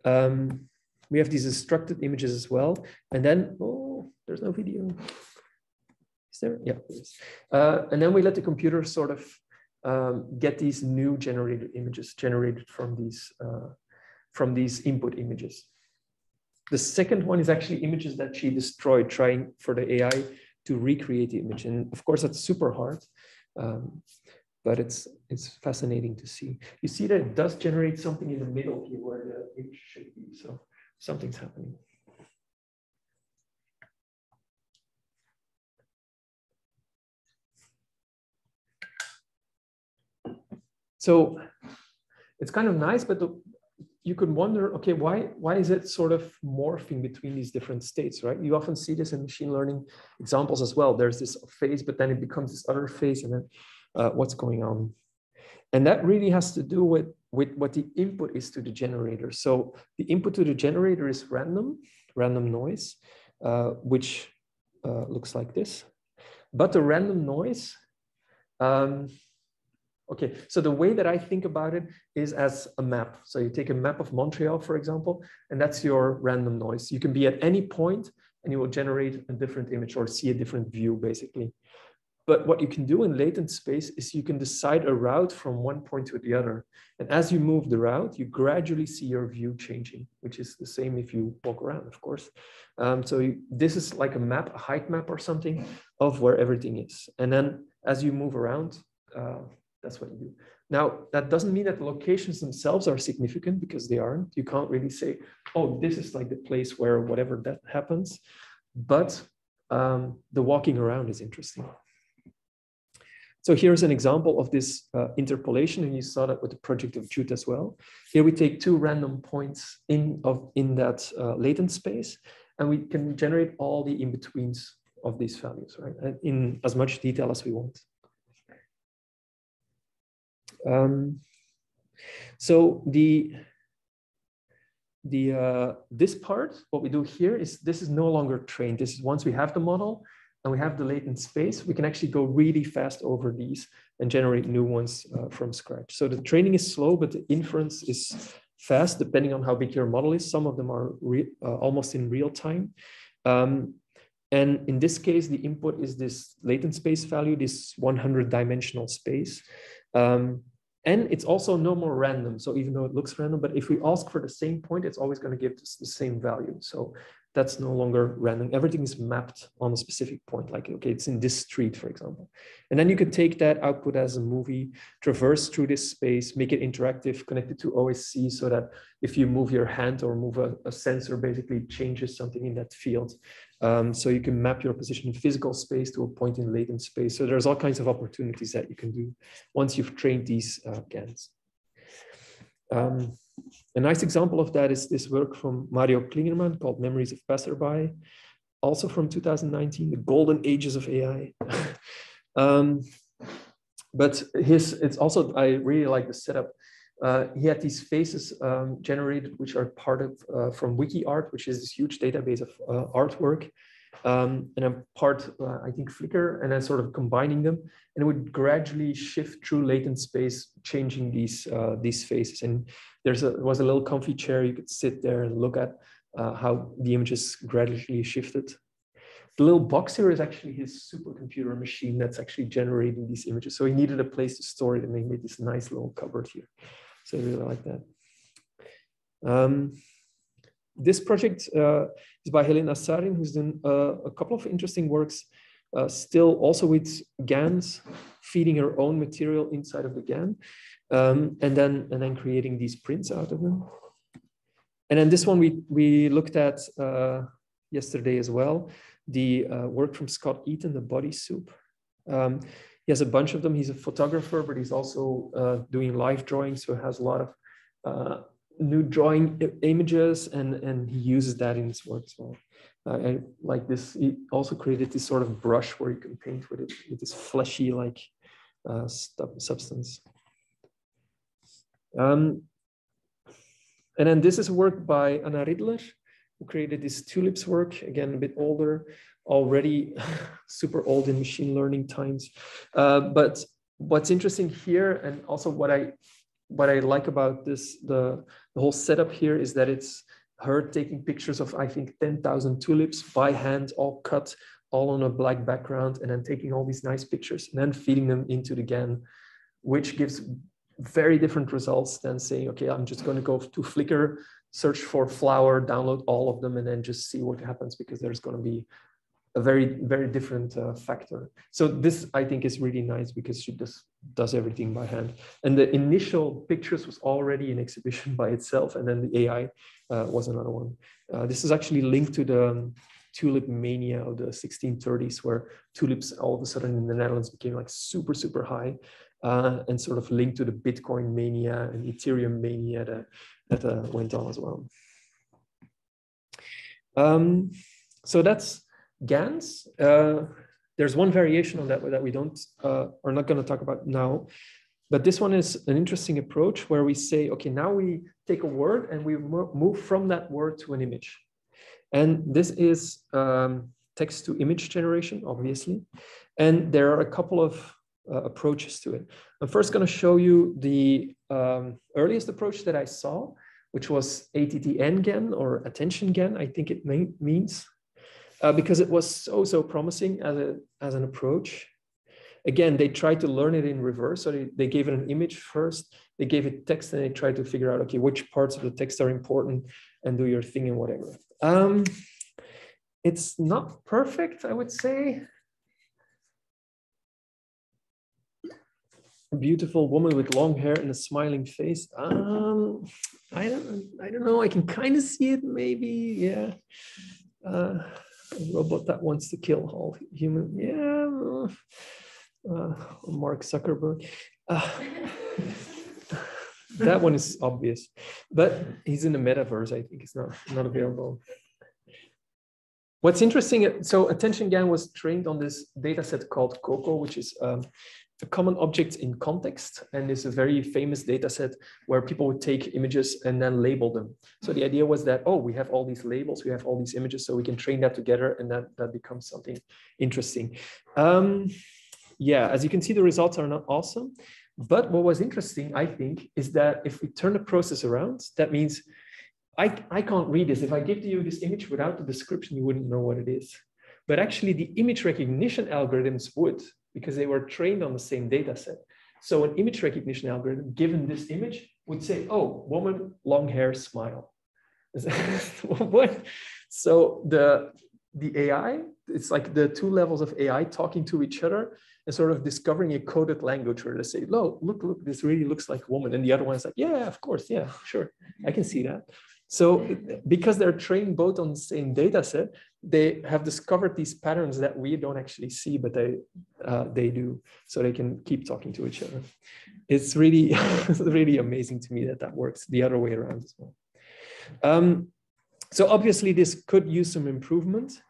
A: Um, we have these instructed images as well. And then, oh, there's no video. Is there? Yeah. Uh, and then we let the computer sort of um, get these new generated images generated from these, uh, from these input images. The second one is actually images that she destroyed trying for the AI to recreate the image. And of course, that's super hard, um, but it's, it's fascinating to see. You see that it does generate something in the middle here where the image should be. So something's happening. So it's kind of nice, but the, you could wonder, okay, why, why is it sort of morphing between these different states, right? You often see this in machine learning examples as well. There's this phase, but then it becomes this other phase, and then uh, what's going on? And that really has to do with, with what the input is to the generator. So the input to the generator is random, random noise, uh, which uh, looks like this. But the random noise um, Okay, so the way that I think about it is as a map. So you take a map of Montreal, for example, and that's your random noise. You can be at any point and you will generate a different image or see a different view, basically. But what you can do in latent space is you can decide a route from one point to the other. And as you move the route, you gradually see your view changing, which is the same if you walk around, of course. Um, so you, this is like a map, a height map or something of where everything is. And then as you move around, uh, that's what you do. Now, that doesn't mean that the locations themselves are significant because they aren't. You can't really say, oh, this is like the place where whatever that happens. But um, the walking around is interesting. So here's an example of this uh, interpolation, and you saw that with the project of Jude as well. Here we take two random points in, of, in that uh, latent space, and we can generate all the in-betweens of these values, right? In as much detail as we want. Um, so the the uh, this part, what we do here is this is no longer trained. This is once we have the model and we have the latent space, we can actually go really fast over these and generate new ones uh, from scratch. So the training is slow, but the inference is fast depending on how big your model is. Some of them are uh, almost in real time. Um, and in this case, the input is this latent space value, this 100 dimensional space. Um, and it's also no more random. So even though it looks random, but if we ask for the same point, it's always going to give us the same value. So that's no longer random. Everything is mapped on a specific point, like, okay, it's in this street, for example. And then you can take that output as a movie, traverse through this space, make it interactive, connect it to OSC so that if you move your hand or move a, a sensor, basically changes something in that field. Um, so you can map your position in physical space to a point in latent space. So there's all kinds of opportunities that you can do once you've trained these uh, GANs. Um, a nice example of that is this work from Mario Klingemann called Memories of Passerby, also from 2019, the golden ages of AI. um, but his, it's also, I really like the setup. Uh, he had these faces um, generated, which are part of uh, from WikiArt, which is this huge database of uh, artwork. Um, and a part, uh, I think, Flickr, and then sort of combining them, and it would gradually shift through latent space, changing these uh, these faces. And there's a was a little comfy chair you could sit there and look at uh, how the images gradually shifted. The little box here is actually his supercomputer machine that's actually generating these images. So he needed a place to store it, and they made this nice little cupboard here. So I really like that. Um, this project uh, is by Helena Sarin, who's done uh, a couple of interesting works, uh, still also with GANs, feeding her own material inside of the GAN, um, and then and then creating these prints out of them. And then this one we we looked at uh, yesterday as well, the uh, work from Scott Eaton, the body soup. Um, he has a bunch of them. He's a photographer, but he's also uh, doing live drawing, so has a lot of new drawing images, and and he uses that in his work as well. And like this, he also created this sort of brush where you can paint with it with this fleshy like uh, substance. Um, and then this is work by Anna Ridler, who created this tulips work, again, a bit older, already super old in machine learning times. Uh, but what's interesting here, and also what I what I like about this, the, the whole setup here is that it's her taking pictures of, I think, 10,000 tulips by hand, all cut, all on a black background, and then taking all these nice pictures and then feeding them into the GAN, which gives very different results than saying, okay, I'm just going to go to Flickr, search for flower, download all of them, and then just see what happens because there's going to be a very, very different uh, factor. So this, I think, is really nice because she just does everything by hand. And the initial pictures was already an exhibition by itself, and then the AI uh, was another one. Uh, this is actually linked to the um, tulip mania of the 1630s, where tulips all of a sudden in the Netherlands became like super, super high uh, and sort of linked to the Bitcoin mania and Ethereum mania that, that uh, went on as well. Um, so that's GANs. Uh, there's one variation on that that we don't uh, are not going to talk about now, but this one is an interesting approach where we say, okay, now we take a word and we move from that word to an image, and this is um, text to image generation, obviously, and there are a couple of uh, approaches to it. I'm first going to show you the um, earliest approach that I saw, which was ATTN-GAN or attention GAN, I think it means, uh, because it was so, so promising as, a, as an approach. Again, they tried to learn it in reverse. So they, they gave it an image first, they gave it text, and they tried to figure out, okay, which parts of the text are important and do your thing and whatever. Um, it's not perfect, I would say. A beautiful woman with long hair and a smiling face. Um, I don't, I don't know. I can kind of see it, maybe. Yeah, uh, a robot that wants to kill all human. Yeah, uh, Mark Zuckerberg. Uh, that one is obvious, but he's in the metaverse. I think it's not not available. What's interesting, so attention GAN was trained on this data set called COCO, which is um, a common object in context and is a very famous data set where people would take images and then label them. So the idea was that, oh, we have all these labels, we have all these images, so we can train that together and that, that becomes something interesting. Um, yeah, as you can see, the results are not awesome. But what was interesting, I think, is that if we turn the process around, that means I, I can't read this. If I give to you this image without the description, you wouldn't know what it is. But actually the image recognition algorithms would because they were trained on the same data set. So an image recognition algorithm, given this image, would say, oh, woman, long hair, smile. what? So the, the AI, it's like the two levels of AI talking to each other and sort of discovering a coded language where they say, look, look, look, this really looks like a woman. And the other one's like, yeah, of course, yeah, sure, I can see that. So because they're trained both on the same data set, they have discovered these patterns that we don't actually see, but they uh, they do. So they can keep talking to each other. It's really really amazing to me that that works the other way around as well. Um, so obviously this could use some improvement,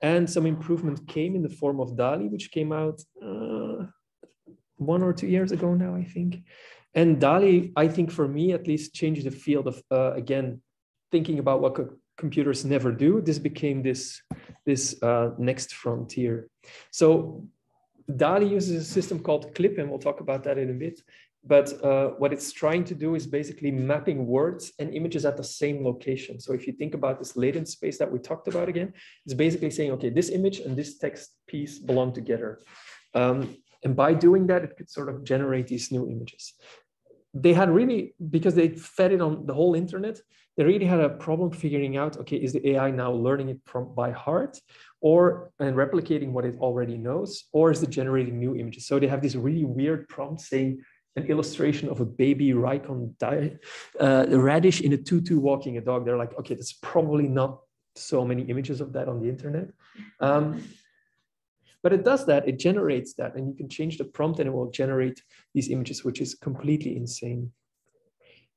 A: and some improvement came in the form of DALL-E, which came out uh, one or two years ago now, I think. And DALL-E, I think for me at least, changed the field of uh, again thinking about what co computers never do, this became this, this uh, next frontier. So DALL-E uses a system called CLIP, and we'll talk about that in a bit. But uh, what it's trying to do is basically mapping words and images at the same location. So if you think about this latent space that we talked about again, it's basically saying, okay, this image and this text piece belong together. Um, and by doing that, it could sort of generate these new images. They had really, because they fed it on the whole internet, they really had a problem figuring out, okay, is the AI now learning it from by heart or and replicating what it already knows, or is it generating new images? So they have this really weird prompt saying an illustration of a baby daikon uh, radish in a tutu walking a dog. They're like, okay, there's probably not so many images of that on the internet. Um, but it does that, it generates that, and you can change the prompt and it will generate these images, which is completely insane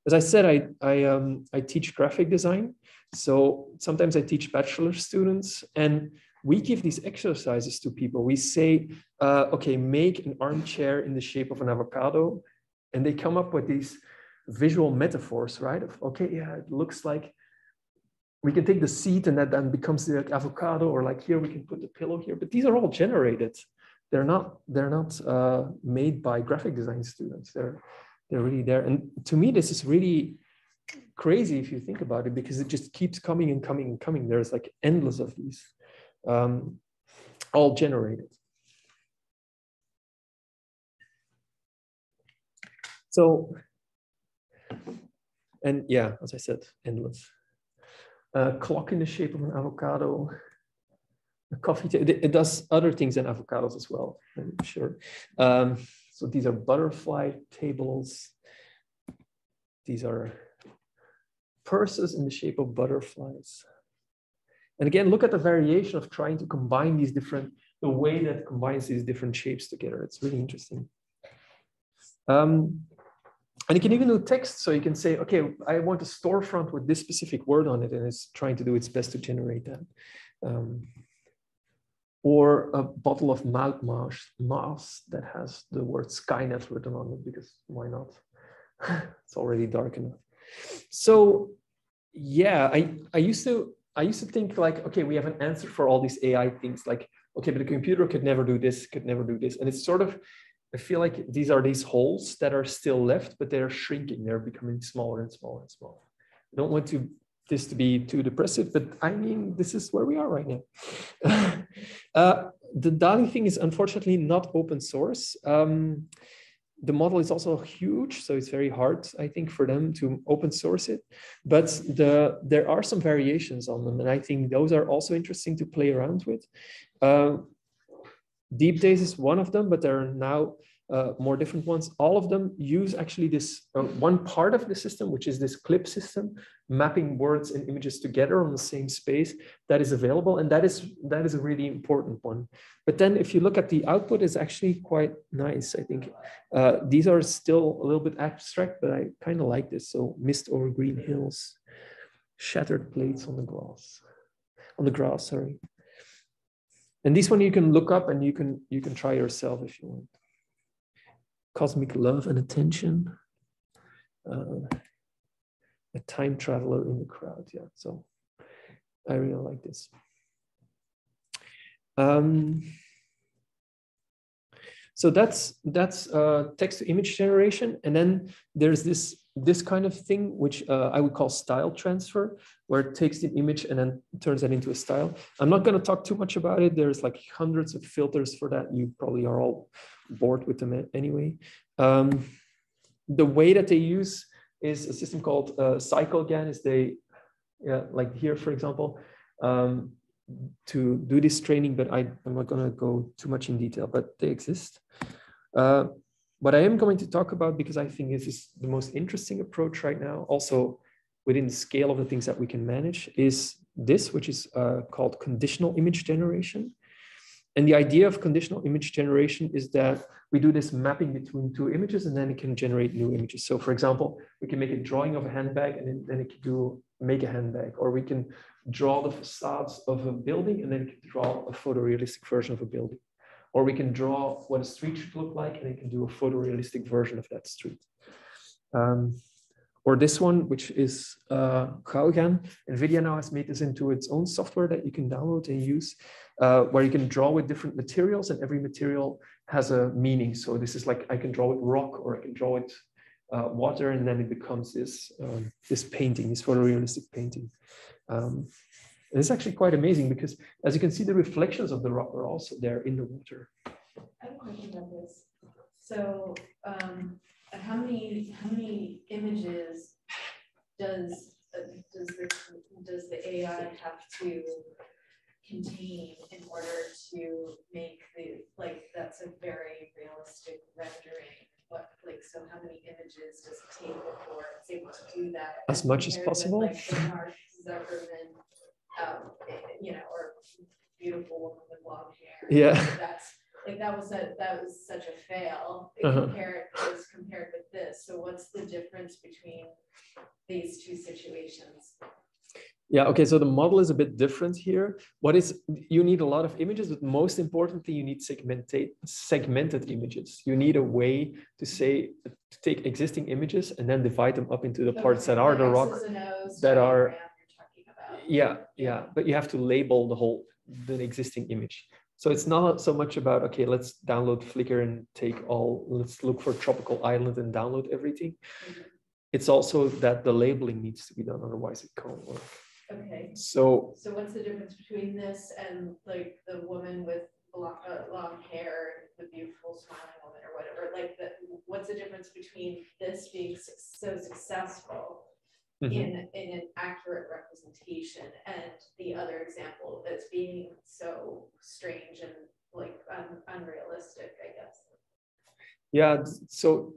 A: as I said, I, I, um, I teach graphic design. So sometimes I teach bachelor students and we give these exercises to people. We say, uh, okay, make an armchair in the shape of an avocado. And they come up with these visual metaphors, right? Of, okay, yeah, it looks like we can take the seat and that then becomes the avocado or like here we can put the pillow here. But these are all generated. They're not they're not uh, made by graphic design students. They're they're really there. And to me this is really crazy if you think about it because it just keeps coming and coming and coming. There's like endless of these um, all generated. So and yeah as i said endless a clock in the shape of an avocado, a coffee table. It, does other things than avocados as well, I'm sure. Um, so these are butterfly tables. These are purses in the shape of butterflies. And again, look at the variation of trying to combine these different, the way that combines these different shapes together. It's really interesting. Um, and you can even do text. So you can say, okay, I want a storefront with this specific word on it, and it's trying to do its best to generate that. Um, or a bottle of mouth mask that has the word Skynet written on it, because why not? it's already dark enough. So yeah, I, I used to I used to think like, okay, we have an answer for all these AI things. Like, okay, but the computer could never do this, could never do this. And it's sort of I feel like these are these holes that are still left, but they're shrinking. They're becoming smaller and smaller and smaller. I don't want to this to be too depressive, but I mean, this is where we are right now. uh, the DALL-E thing is unfortunately not open source. Um, the model is also huge, so it's very hard, I think, for them to open source it. But the there are some variations on them, and I think those are also interesting to play around with. Uh, Deep Daze is one of them, but there are now uh, more different ones. All of them use actually this uh, one part of the system, which is this clip system, mapping words and images together on the same space that is available. And that is, that is a really important one. But then if you look at the output, it's actually quite nice, I think. Uh, these are still a little bit abstract, but I kind of like this. So mist over green hills, shattered plates on the glass, on the grass, sorry. And this one you can look up and you can you can try yourself if you want. Cosmic love and attention. Uh, a time traveler in the crowd. Yeah, so I really like this. Um, so that's that's uh, text to image generation, and then there's this this kind of thing, which uh, I would call style transfer, where it takes the image and then turns that into a style. I'm not going to talk too much about it. There's like hundreds of filters for that. You probably are all bored with them anyway. Um, the way that they use is a system called uh, CycleGAN. Is they, yeah, like here, for example, um, to do this training, but I, I'm not going to go too much in detail, but they exist. Uh, what I am going to talk about, because I think this is the most interesting approach right now, also within the scale of the things that we can manage, is this, which is uh, called conditional image generation. And the idea of conditional image generation is that we do this mapping between two images and then it can generate new images. So for example, we can make a drawing of a handbag and then it can do make a handbag, or we can draw the facades of a building and then it can draw a photorealistic version of a building. Or we can draw what a street should look like and it can do a photorealistic version of that street. Um, or this one, which is uh. NVIDIA now has made this into its own software that you can download and use, uh, where you can draw with different materials and every material has a meaning. So this is like, I can draw with rock or I can draw with uh, water and then it becomes this, um, this painting, this photorealistic painting. Um, and it's actually quite amazing because as you can see, the reflections of the rock are also there in the water.
D: I have a question about this. So um, how many how many images does uh, does the does the AI have to contain in order to make the like that's a very realistic rendering what like so how many images does it take before it's able to do that
A: as much as possible
D: like, Zuckerman um, you know, or beautiful woman with long hair.
A: Yeah.
D: That's like that was a that was such a fail
A: Uh-huh.
D: compared as compared with this. So what's the difference between these two situations?
A: Yeah, okay, so the model is a bit different here. What is, you need a lot of images, but most importantly, you need segmented, segmented images. You need a way to say, to take existing images and then divide them up into the parts that are the rock,
D: X's and O's
A: that are-
D: diagram you're talking about.
A: Yeah, yeah, but you have to label the whole the existing image. So it's not so much about okay, let's download Flickr and take all. Let's look for tropical island and download everything.
D: Mhm.
A: It's also that the labeling needs to be done, otherwise it can't work.
D: Okay,
A: So
D: so what's the difference between this and like the woman with long, uh, long hair, the beautiful smiling woman or whatever? Like the, what's the difference between this being so successful
A: mhm.
D: in, in an accurate representation and the other example that's being so strange and like un- unrealistic, I guess?
A: Yeah, so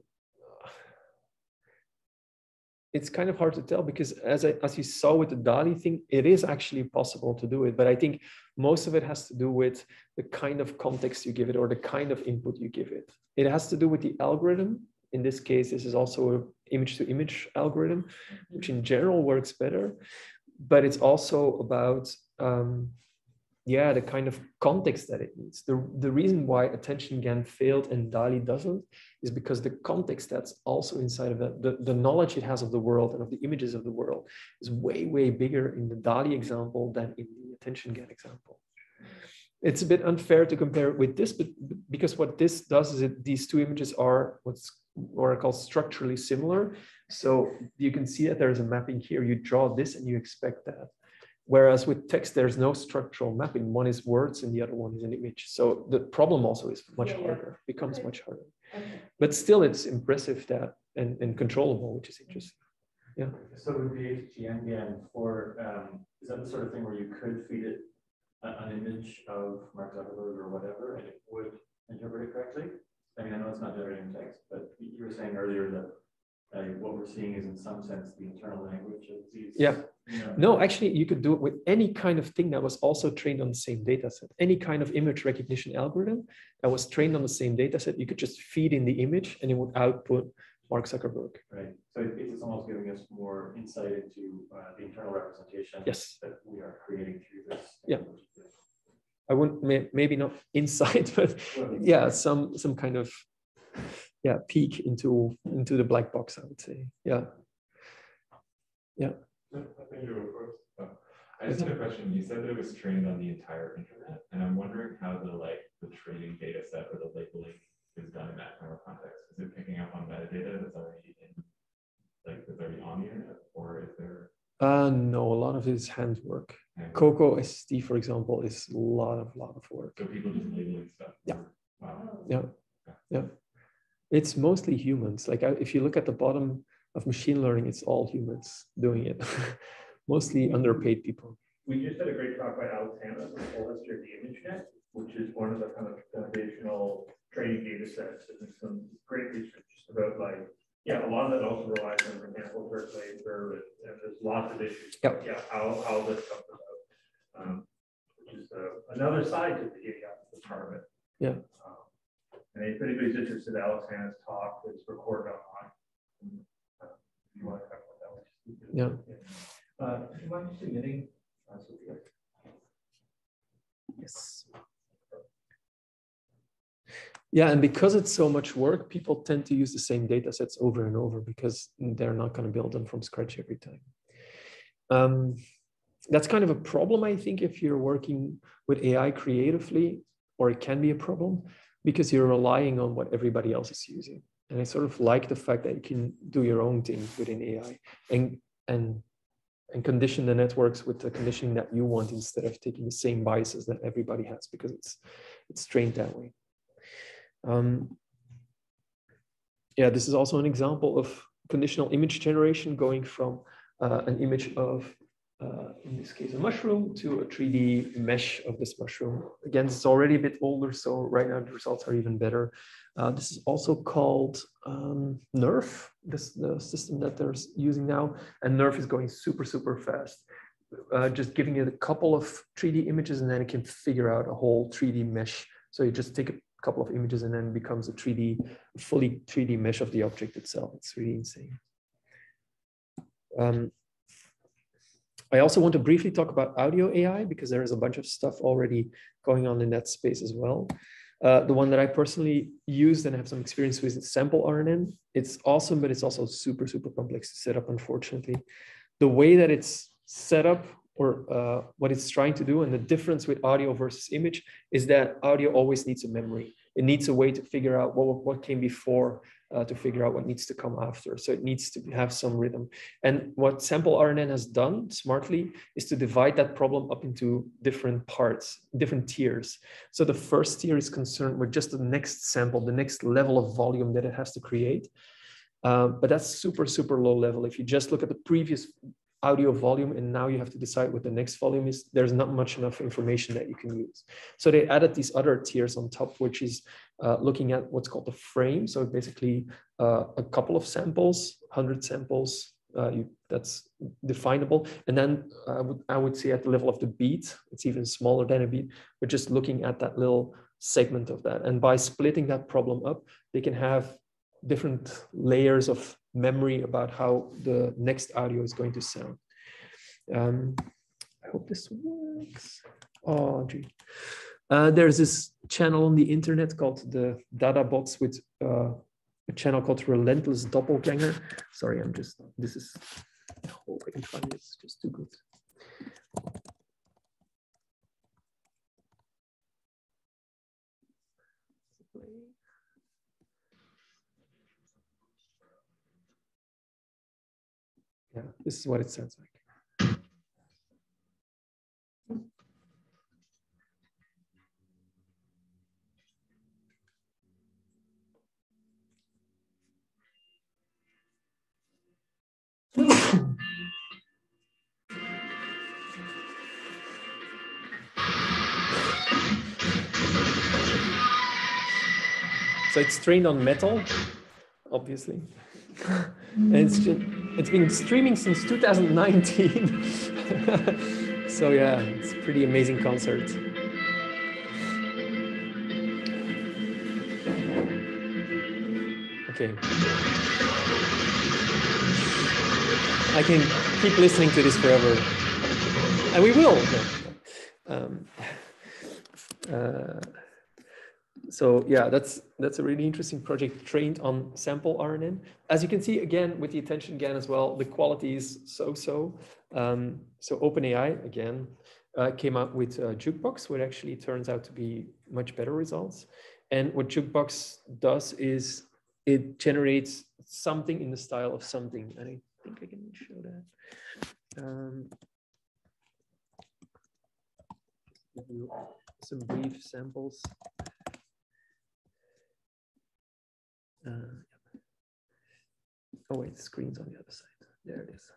A: it's kind of hard to tell because as I, as you saw with the DALL-E thing, it is actually possible to do it. But I think most of it has to do with the kind of context you give it or the kind of input you give it. It has to do with the algorithm. In this case, this is also an image to image algorithm, which in general works better. But it's also about um, yeah, the kind of context that it needs. The, the reason why attention GAN failed and DALL-E doesn't is because the context that's also inside of that, the, the knowledge it has of the world and of the images of the world is way, way bigger in the DALL-E example than in the attention GAN example. It's a bit unfair to compare it with this, but because what this does is it, these two images are what's what are called structurally similar. So you can see that there's a mapping here. You draw this and you expect that. Whereas with text, there's no structural mapping. One is words and the other one is an image. So the problem also is much
D: Yeah, yeah.
A: harder, becomes
D: Okay.
A: much harder.
D: Okay.
A: But still, it's impressive that and, and controllable, which is interesting. Yeah.
C: So would the HGN again for, um, is that the sort of thing where you could feed it a- an image of Mark Zuckerberg or whatever, and it would interpret it correctly? I mean, I know it's not generating text, but you you were saying earlier that uh, what we're seeing is in some sense the internal language of these.
A: Yeah.
C: you know,
A: No, actually, you could do it with any kind of thing that was also trained on the same data set. Any kind of image recognition algorithm that was trained on the same data set, you could just feed in the image and it would output Mark Zuckerberg.
C: Right, so it- it's almost giving us more insight into uh, the internal representation.
A: Yes.
C: That we are creating through this.
A: Yeah. I wouldn't, may, maybe not insight, but yeah, some some kind of yeah peek into into the black box. I would say. Yeah.
E: No, Thank you, of course. Oh, I just had a question. You said that it was trained on the entire internet, and I'm wondering how the like the training data set or the labeling is done in that kind of context. Is it picking up on metadata that's already in, like that's already on the internet, or is there?
A: Uh, no, a lot of it is handwork.
E: And-
A: Coco ST, for example, is a lot of lot of work.
E: So people just labeling stuff?
A: Yeah.
E: Wow.
A: Yeah, yeah. It's mostly humans. Like I- if you look at the bottom of machine learning, it's all humans doing it. mostly underpaid people.
F: We just had a great talk by Alex Hanna on the whole history of the ImageNet, which is one of the kind of foundational training data sets and some great research just about like, yeah, a lot of that also relies on, for example, circulating curve and, and there's lots of issues.
A: Yep.
F: Yeah, how, how this comes about. Um, Which is uh, another side to the AI part of it.
A: Yeah.
F: Um, And if anybody's interested, Alex Hanna's talk is recorded online. Uh, If you want to talk about that. one.
A: Yeah.
C: Uh, do you mind just admitting? uh,
A: Yes. Yeah, and because it's so much work, people tend to use the same data sets over and over because they're not going to build them from scratch every time. Um, that's kind of a problem, I think, if you're working with AI creatively, or it can be a problem because you're relying on what everybody else is using. And I sort of like the fact that you can do your own thing within AI and and and condition the networks with the conditioning that you want instead of taking the same biases that everybody has because it's it's trained that way. Um, yeah, this is also an example of conditional image generation going from uh, an image of, uh, in this case, a mushroom to a 3D mesh of this mushroom. Again, it's already a bit older, so right now the results are even better. Uh, this is also called um, NERF, this the system that they're using now, and NERF is going super, super fast. Uh, just giving it a couple of 3D images and then it can figure out a whole 3D mesh. So you just take a couple of images and then it becomes a 3D, fully 3D mesh of the object itself. It's really insane. Um, I also want to briefly talk about audio AI because there is a bunch of stuff already going on in that space as well. Uh, the one that I personally used and have some experience with is Sample RNN. It's awesome, but it's also super, super complex to set up, unfortunately. The way that it's set up or uh, what it's trying to do and the difference with audio versus image is that audio always needs a memory it needs a way to figure out what, what came before uh, to figure out what needs to come after. So it needs to have some rhythm. And what Sample RNN has done smartly is to divide that problem up into different parts, different tiers. So the first tier is concerned with just the next sample, the next level of volume that it has to create. Uh, but that's super, super low level. If you just look at the previous audio volume and now you have to decide what the next volume is, there's not much enough information that you can use. So they added these other tiers on top, which is uh, looking at what's called the frame. So basically uh, a couple of samples, 100 samples, uh, you, that's definable. And then I would, I would say at the level of the beat, it's even smaller than a beat, but just looking at that little segment of that. And by splitting that problem up, they can have different layers of memory about how the next audio is going to sound. Um, I hope this works. Oh, gee. Uh, there's this channel on the internet called the Dada Bots with uh, a channel called Relentless Doppelganger. Sorry, I'm just, this is, I hope I can find. It's just too good. Yeah, this is what it sounds like. So it's trained on metal, obviously. and it's just it's been streaming since 2019. so yeah, it's a pretty amazing concert. Okay. I can keep listening to this forever. And we will. Um, uh, so yeah, that's that's a really interesting project trained on sample RNN. As you can see, again, with the attention GAN as well, the quality is so-so. Um, so OpenAI, again, uh, came out with a Jukebox, which actually turns out to be much better results. And what Jukebox does is it generates something in the style of something. And I think I can show that. Um, some brief samples. Uh, oh wait, the screen's on the other side. There it is.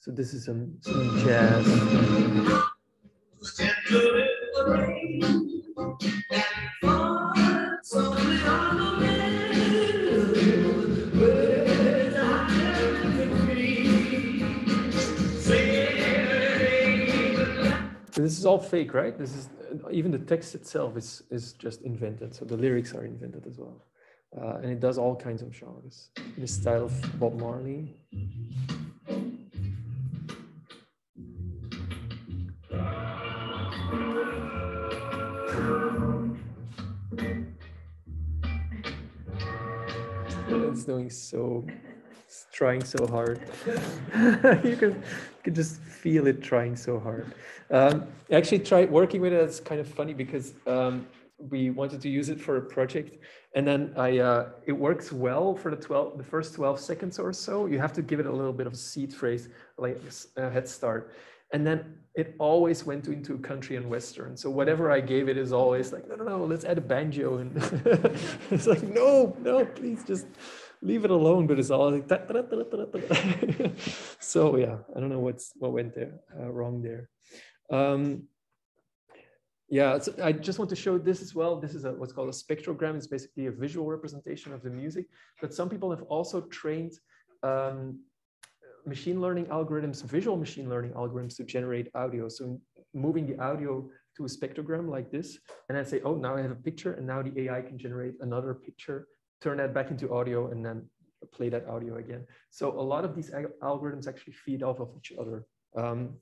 A: So this is some, some jazz. This is all fake, right? This is even the text itself is is just invented. So the lyrics are invented as well, uh, and it does all kinds of genres the style of Bob Marley. It's doing so, it's trying so hard. you can, you can just feel it trying so hard. Um, actually tried working with it. It's kind of funny because um, we wanted to use it for a project and then I, uh, it works well for the 12, the first 12 seconds or so. You have to give it a little bit of seed phrase, like a head start. And then it always went into country and Western. So whatever I gave it is always like, no, no, no, let's add a banjo. And it's like, no, no, please just leave it alone. But it's all like, so yeah, I don't know what's, what went there, uh, wrong there. Um, yeah, so I just want to show this as well. This is a, what's called a spectrogram. It's basically a visual representation of the music. But some people have also trained um, machine learning algorithms, visual machine learning algorithms to generate audio. So moving the audio to a spectrogram like this, and I say, oh, now I have a picture, and now the AI can generate another picture, turn that back into audio, and then play that audio again. So a lot of these algorithms actually feed off of each other. Um,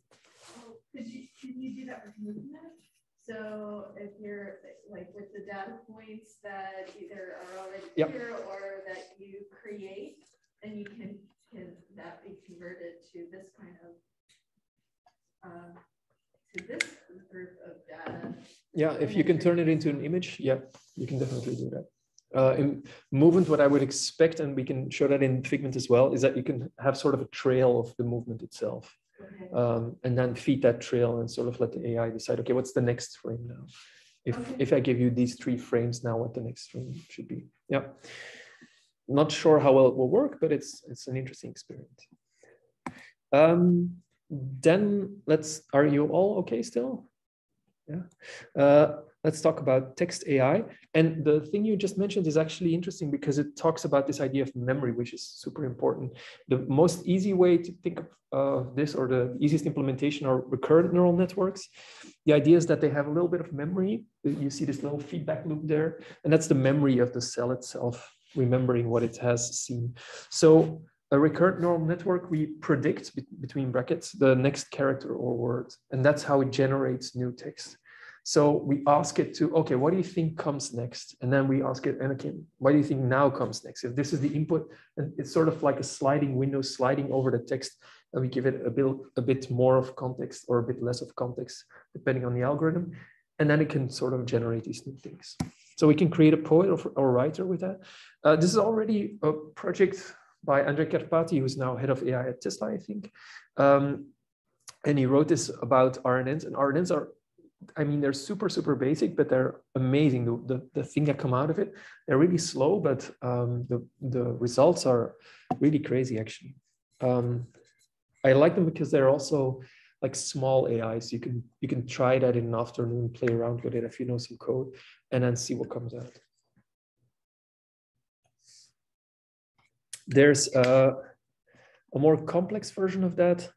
D: could you, can you do that with movement? So if you're like with the data points that either are already
A: Yep.
D: here or that you create, then you can, can that be converted to this kind of uh, to this group of data?
A: Yeah, if you can turn it into an image, yeah, you can definitely do that. Uh, in movement, what I would expect, and we can show that in Figment as well, is that you can have sort of a trail of the movement itself,
D: Okay.
A: um, and then feed that trail and sort of let the AI decide, okay, what's the next frame now? If
D: Okay.
A: if I give you these three frames now, what the next frame should be? Yeah. Not sure how well it will work, but it's it's an interesting experiment. Um, then let's. Are you all okay still? Yeah. Uh, let's talk about text AI. And the thing you just mentioned is actually interesting because it talks about this idea of memory, which is super important. The most easy way to think of uh, this or the easiest implementation are recurrent neural networks. The idea is that they have a little bit of memory. You see this little feedback loop there, and that's the memory of the cell itself, remembering what it has seen. So a recurrent neural network, we predict be- between brackets the next character or word, and that's how it generates new text. So we ask it to, okay, what do you think comes next? And then we ask it, and okay, what do you think now comes next? If this is the input, and it's sort of like a sliding window sliding over the text, and we give it a bit, a bit more of context or a bit less of context, depending on the algorithm. And then it can sort of generate these new things. So we can create a poet or, or writer with that. Uh, this is already a project by Andrej Karpathy, who's now head of AI at Tesla, I think. Um, and he wrote this about RNNs, and RNNs are, I mean, they're super, super basic, but they're amazing. The, the, the thing that come out of it, they're really slow, but um, the, the results are really crazy, actually. Um, I like them because they're also like small AIs. You can you can try that in an afternoon, play around with it if you know some code, and then see what comes out. There's a, a more complex version of that.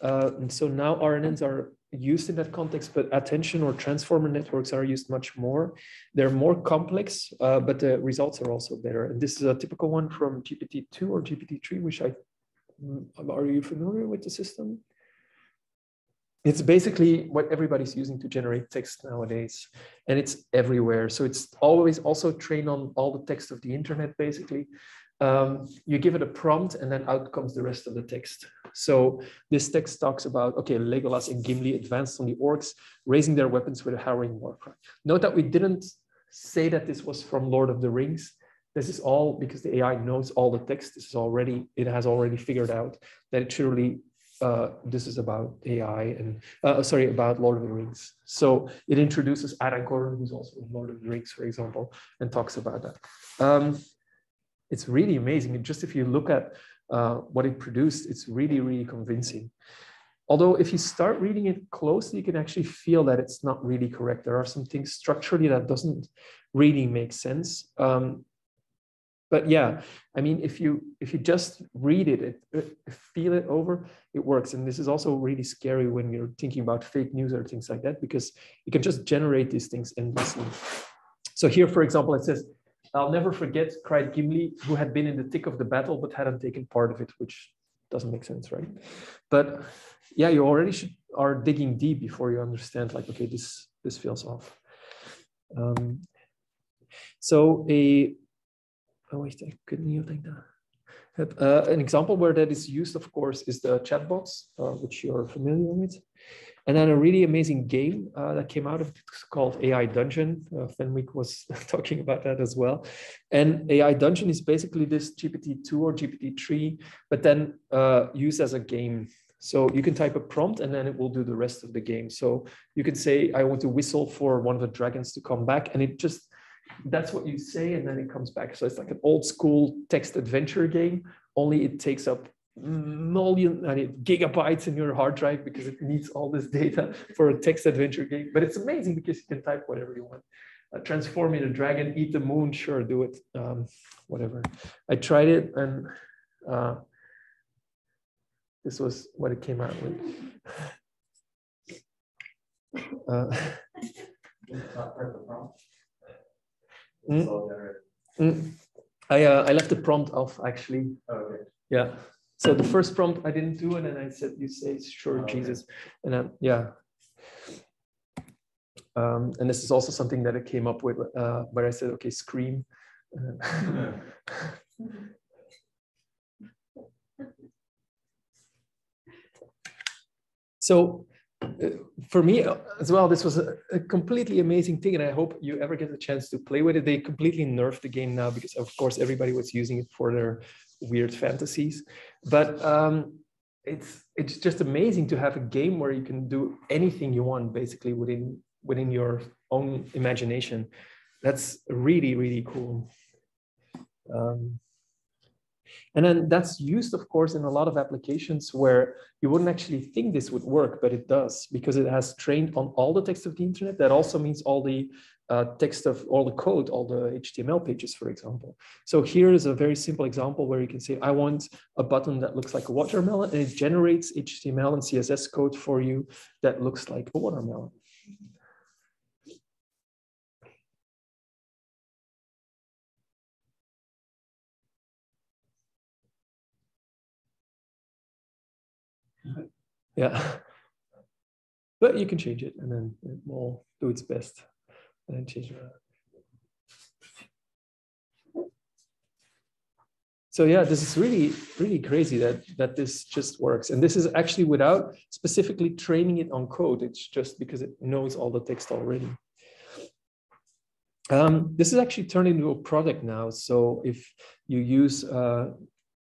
A: Uh, and so now RNNs are used in that context, but attention or transformer networks are used much more. They're more complex, uh, but the results are also better. And this is a typical one from GPT-2 or GPT-3, which I, mm, are you familiar with the system? It's basically what everybody's using to generate text nowadays, and it's everywhere. So it's always also trained on all the text of the internet, basically. Um, you give it a prompt and then out comes the rest of the text. So this text talks about, okay, Legolas and Gimli advanced on the orcs, raising their weapons with a harrowing war cry. Note that we didn't say that this was from Lord of the Rings. This is all because the AI knows all the text. This is already, it has already figured out that it surely, uh, this is about AI and, uh, sorry, about Lord of the Rings. So it introduces Aragorn, who's also in Lord of the Rings, for example, and talks about that. Um, it's really amazing. And just if you look at uh, what it produced, it's really, really convincing. Although if you start reading it closely, you can actually feel that it's not really correct. There are some things structurally that doesn't really make sense. Um, but yeah, I mean, if you if you just read it, it, it, feel it over, it works. And this is also really scary when you're thinking about fake news or things like that, because you can just generate these things endlessly. So here, for example, it says, I'll never forget, cried Gimli, who had been in the thick of the battle but hadn't taken part of it, which doesn't make sense, right? But yeah, you already should, are digging deep before you understand, like, okay, this this feels off. Um, so a oh wait, I couldn't you think that. Uh, an example where that is used, of course, is the chatbots, uh, which you're familiar with. And then a really amazing game uh, that came out of it called AI Dungeon. Uh, Fenwick was talking about that as well. And AI Dungeon is basically this GPT-2 or GPT-3, but then uh, used as a game. So you can type a prompt and then it will do the rest of the game. So you can say, I want to whistle for one of the dragons to come back. And it just, that's what you say, and then it comes back. So it's like an old school text adventure game, only it takes up million I mean, gigabytes in your hard drive because it needs all this data for a text adventure game. But it's amazing because you can type whatever you want. Uh, transform in a dragon, eat the moon, sure, do it. Um, whatever. I tried it and uh, this was what it came out with. Uh, mm, mm, I, uh, I left the prompt off actually.
C: Okay.
A: Yeah. So the first prompt I didn't do, and then I said, "You say sure,
C: Oh, okay.
A: Jesus," and then yeah. Um, and this is also something that I came up with uh, where I said, okay, scream. Uh, so uh, for me uh, as well, this was a, a, completely amazing thing, and I hope you ever get a chance to play with it. They completely nerfed the game now because, of course, everybody was using it for their weird fantasies. But um, it's it's just amazing to have a game where you can do anything you want, basically within within your own imagination. That's really really cool. Um, and then that's used, of course, in a lot of applications where you wouldn't actually think this would work, but it does because it has trained on all the text of the internet. That also means all the uh, text of all the code, all the HTML pages, for example. So here is a very simple example where you can say, I want a button that looks like a watermelon, and it generates HTML and CSS code for you that looks like a watermelon. Yeah. But you can change it and then it will do its best and it. So yeah, this is really, really crazy that, that this just works. And this is actually without specifically training it on code. It's just because it knows all the text already. Um, this is actually turned into a product now. So if you use uh,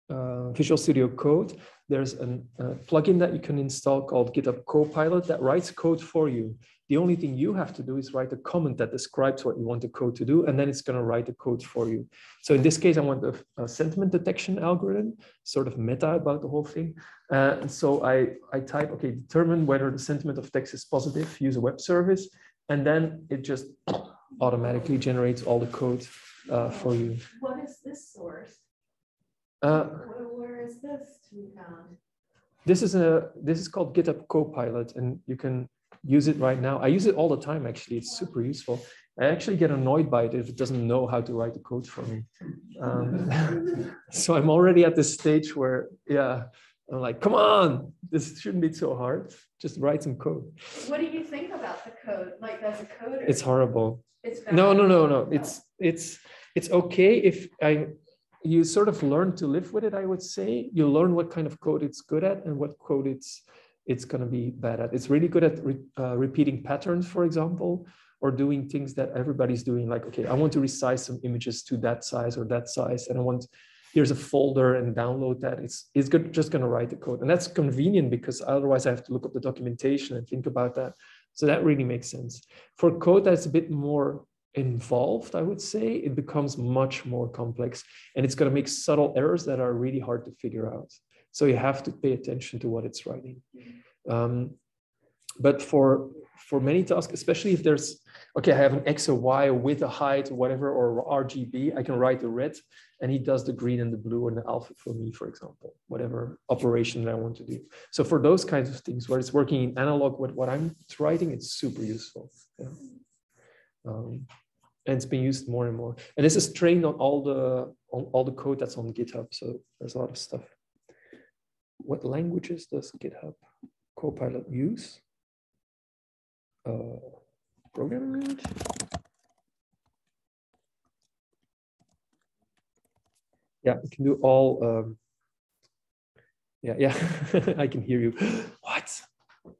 A: uh, Visual Studio Code, there's a plugin that you can install called GitHub Copilot that writes code for you. The only thing you have to do is write a comment that describes what you want the code to do, and then it's going to write the code for you. So in this case, I want a, a sentiment detection algorithm, sort of meta about the whole thing. Uh, and so I, I type, okay, determine whether the sentiment of text is positive, use a web service, and then it just automatically generates all the code uh, for you.
D: What is this source?
A: Uh,
D: where, where is this
A: is a this is called GitHub Copilot, and you can use it right now. I use it all the time. Actually, it's super useful. I actually get annoyed by it if it doesn't know how to write the code for me. Um, so I'm already at this stage where, yeah, I'm like, come on, this shouldn't be so hard. Just write some code.
D: What do you think about the code? Like as a coder?
A: It's horrible.
D: It's
A: no, no, no, no. It's it's it's okay if I you sort of learn to live with it i would say. You learn what kind of code it's good at and what code it's it's going to be bad at. It's really good at re, uh, repeating patterns for example or doing things that everybody's doing like okay i want to resize some images to that size or that size and i want here's a folder and download that. It's it's good, just going to write the code. And that's convenient because otherwise i have to look up the documentation and think about that. So that really makes sense. For code that's a bit more involved, I would say, it becomes much more complex and it's going to make subtle errors that are really hard to figure out. So you have to pay attention to what it's writing. Um, but for for many tasks, especially if there's okay, I have an X or Y with a height whatever, or RGB, I can write the red and he does the green and the blue and the alpha for me, for example, whatever operation that I want to do. So for those kinds of things where it's working in analog with what I'm writing, it's super useful. Yeah. Um, and it's being used more and more. And this is trained on all the on all the code that's on GitHub. So there's a lot of stuff. What languages does GitHub Copilot use? Uh, programming language. Yeah, you can do all. Um, yeah, yeah, I can hear you. What?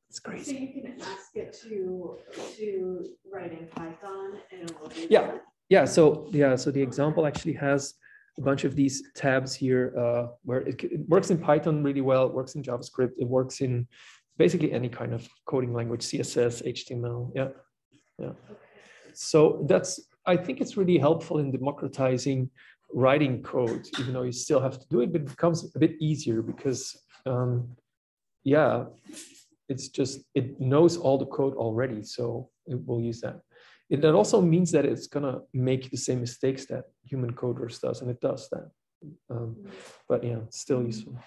A: It's crazy.
D: So you can ask it to to write in Python and it will do
A: Yeah.
D: that?
A: Yeah, so yeah, so the example actually has a bunch of these tabs here uh, where it, it works in Python really well, it works in JavaScript, it works in basically any kind of coding language, CSS, HTML. Yeah, yeah. So that's I think it's really helpful in democratizing writing code, even though you still have to do it, but it becomes a bit easier because um, yeah, it's just it knows all the code already so it will use that. It, that also means that it's going to make the same mistakes that human coders does and it does that. Um, but yeah still useful.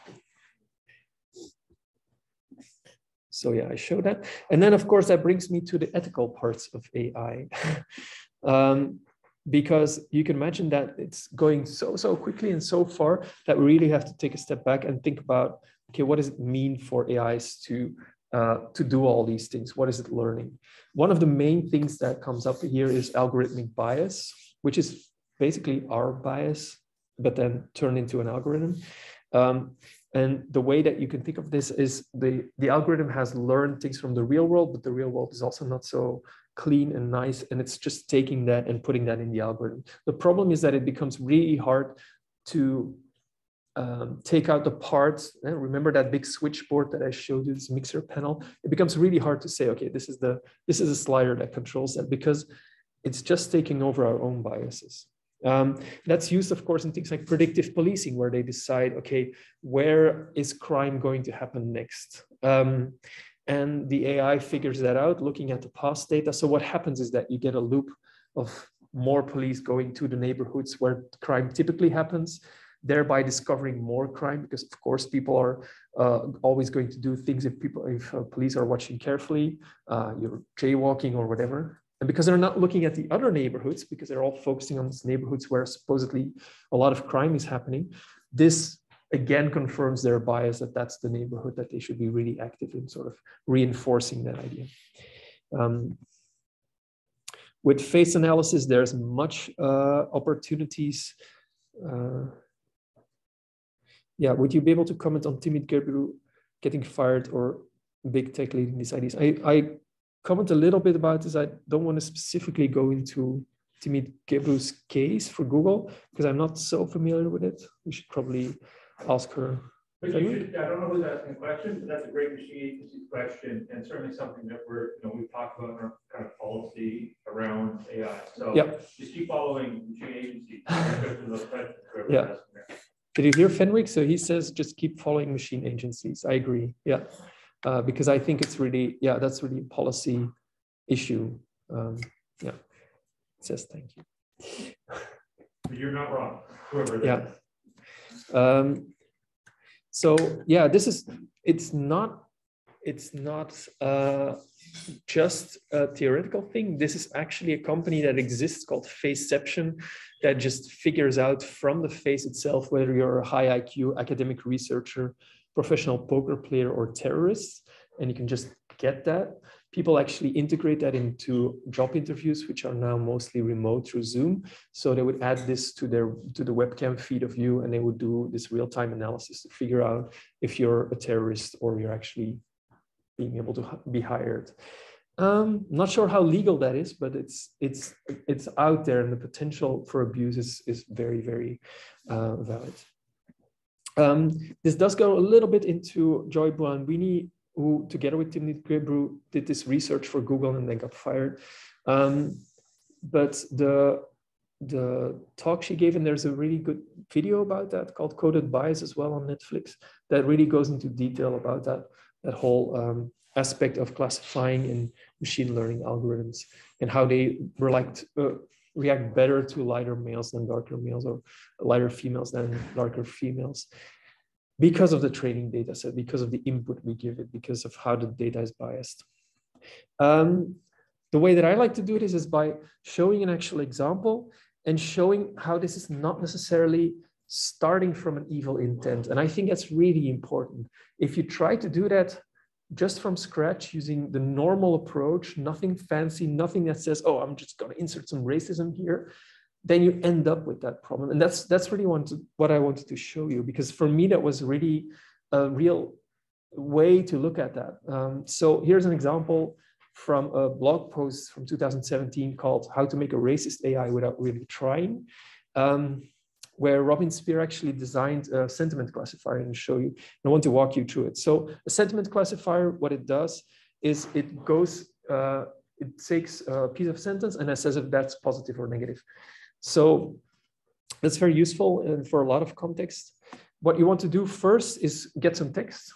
A: So yeah i show that. And then of course that brings me to the ethical parts of ai um, because you can imagine that it's going so so quickly and so far that we really have to take a step back and think about okay what does it mean for ais to uh, to do all these things. What is it learning? One of the main things that comes up here is algorithmic bias, which is basically our bias, but then turned into an algorithm. Um, and the way that you can think of this is the, the algorithm has learned things from the real world, but the real world is also not so clean and nice. And it's just taking that and putting that in the algorithm. The problem is that it becomes really hard to um, take out the parts. And remember that big switchboard that I showed you, this mixer panel. It becomes really hard to say, okay, this is the this is a slider that controls that because it's just taking over our own biases. Um, that's used, of course, in things like predictive policing, where they decide, okay, where is crime going to happen next? Um, and the AI figures that out, looking at the past data. So what happens is that you get a loop of more police going to the neighborhoods where crime typically happens, thereby discovering more crime, because of course people are uh, always going to do things if people, if uh, police are watching carefully, uh, you're jaywalking or whatever. And because they're not looking at the other neighborhoods, because they're all focusing on these neighborhoods where supposedly a lot of crime is happening, this again confirms their bias that that's the neighborhood that they should be really active in, sort of reinforcing that idea. Um, with face analysis, there's much uh, opportunities. Uh, yeah, would you be able to comment on Timnit Gebru getting fired or big tech leading these ideas? I, I comment a little bit about this. I don't want to specifically go into Timnit Gebru's case for Google because I'm not so familiar with it. We should probably ask her.
F: But you should, I don't know who's asking the question, but that's a great machine agency question and certainly something that we're, you know, we've talked about in our kind of policy around AI. So
A: Yep.
F: just keep following machine agency.
A: Yeah. Did you hear Fenwick? So he says just keep following machine agencies. I agree. Yeah. Uh, because I think it's really, yeah, that's really a policy issue. Um, yeah. It says thank you.
F: You're not wrong, whoever.
A: Yeah. Um, so yeah, this is it's not it's not uh, just a theoretical thing. This is actually a company that exists called Faception that just figures out from the face itself whether you're a high IQ academic researcher, professional poker player, or terrorist, and you can just get that. People actually integrate that into job interviews, which are now mostly remote through Zoom. So they would add this to their to the webcam feed of you, and they would do this real-time analysis to figure out if you're a terrorist or you're actually being able to be hired. Um, not sure how legal that is, but it's it's it's out there, and the potential for abuse is is very very uh, valid. Um, this does go a little bit into Joy Buolamwini, who together with Timnit Gebru did this research for Google and then got fired. Um, but the the talk she gave, and there's a really good video about that called Coded Bias as well on Netflix that really goes into detail about that that whole um, aspect of classifying in machine learning algorithms and how they like uh, react better to lighter males than darker males or lighter females than darker females because of the training data set, because of the input we give it, because of how the data is biased. Um, the way that I like to do this is by showing an actual example and showing how this is not necessarily starting from an evil intent. And I think that's really important. If you try to do that just from scratch using the normal approach, nothing fancy, nothing that says, oh, I'm just going to insert some racism here, then you end up with that problem. And that's that's really what I wanted to show you, because for me, that was really a real way to look at that. Um, so here's an example from a blog post from 2017 called How to Make a Racist AI Without Really Trying. Um, where Robin Speer actually designed a sentiment classifier and show you. And I want to walk you through it. So a sentiment classifier, what it does is it goes, uh, it takes a piece of sentence and says if that's positive or negative. So that's very useful and for a lot of context. What you want to do first is get some text.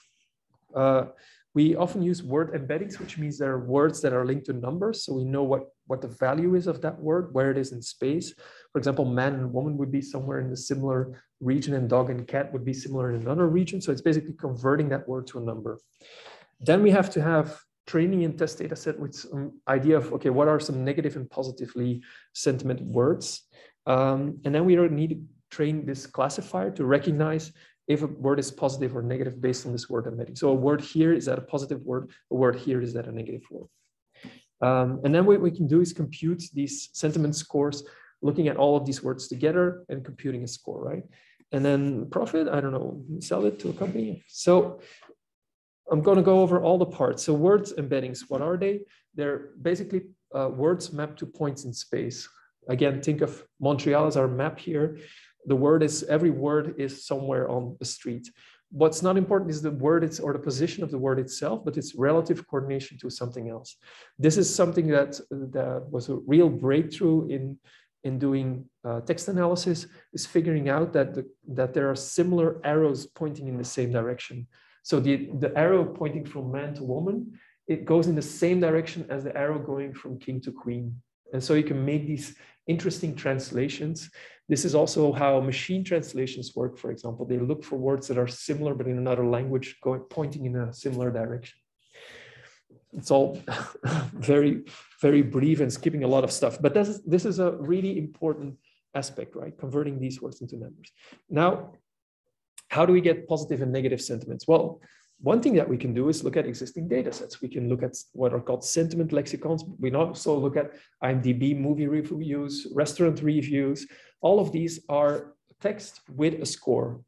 A: Uh, we often use word embeddings, which means there are words that are linked to numbers. So we know what, what the value is of that word, where it is in space. For example, man and woman would be somewhere in a similar region and dog and cat would be similar in another region. So it's basically converting that word to a number. Then we have to have training and test data set with some idea of, okay, what are some negative and positively sentiment words? Um, and then we need to train this classifier to recognize if a word is positive or negative based on this word embedding. So a word here is that a positive word, a word here is that a negative word. Um, and then what we can do is compute these sentiment scores, looking at all of these words together and computing a score, right? And then profit, I don't know, sell it to a company. So I'm going to go over all the parts. So words embeddings, what are they? They're basically uh, words mapped to points in space. Again, think of Montreal as our map here. The word is, every word is somewhere on the street. What's not important is the word it's, or the position of the word itself, but its relative coordination to something else. This is something that, that was a real breakthrough in, in doing uh, text analysis, is figuring out that, the, that there are similar arrows pointing in the same direction. So the, the arrow pointing from man to woman, it goes in the same direction as the arrow going from king to queen. And so you can make these interesting translations. This is also how machine translations work, for example. They look for words that are similar, but in another language, going pointing in a similar direction. It's all very, very brief and skipping a lot of stuff. But this is, this is a really important aspect, right? Converting these words into numbers. Now, how do we get positive and negative sentiments? Well, one thing that we can do is look at existing data sets. We can look at what are called sentiment lexicons. We also look at IMDb movie reviews, restaurant reviews. All of these are text with a score.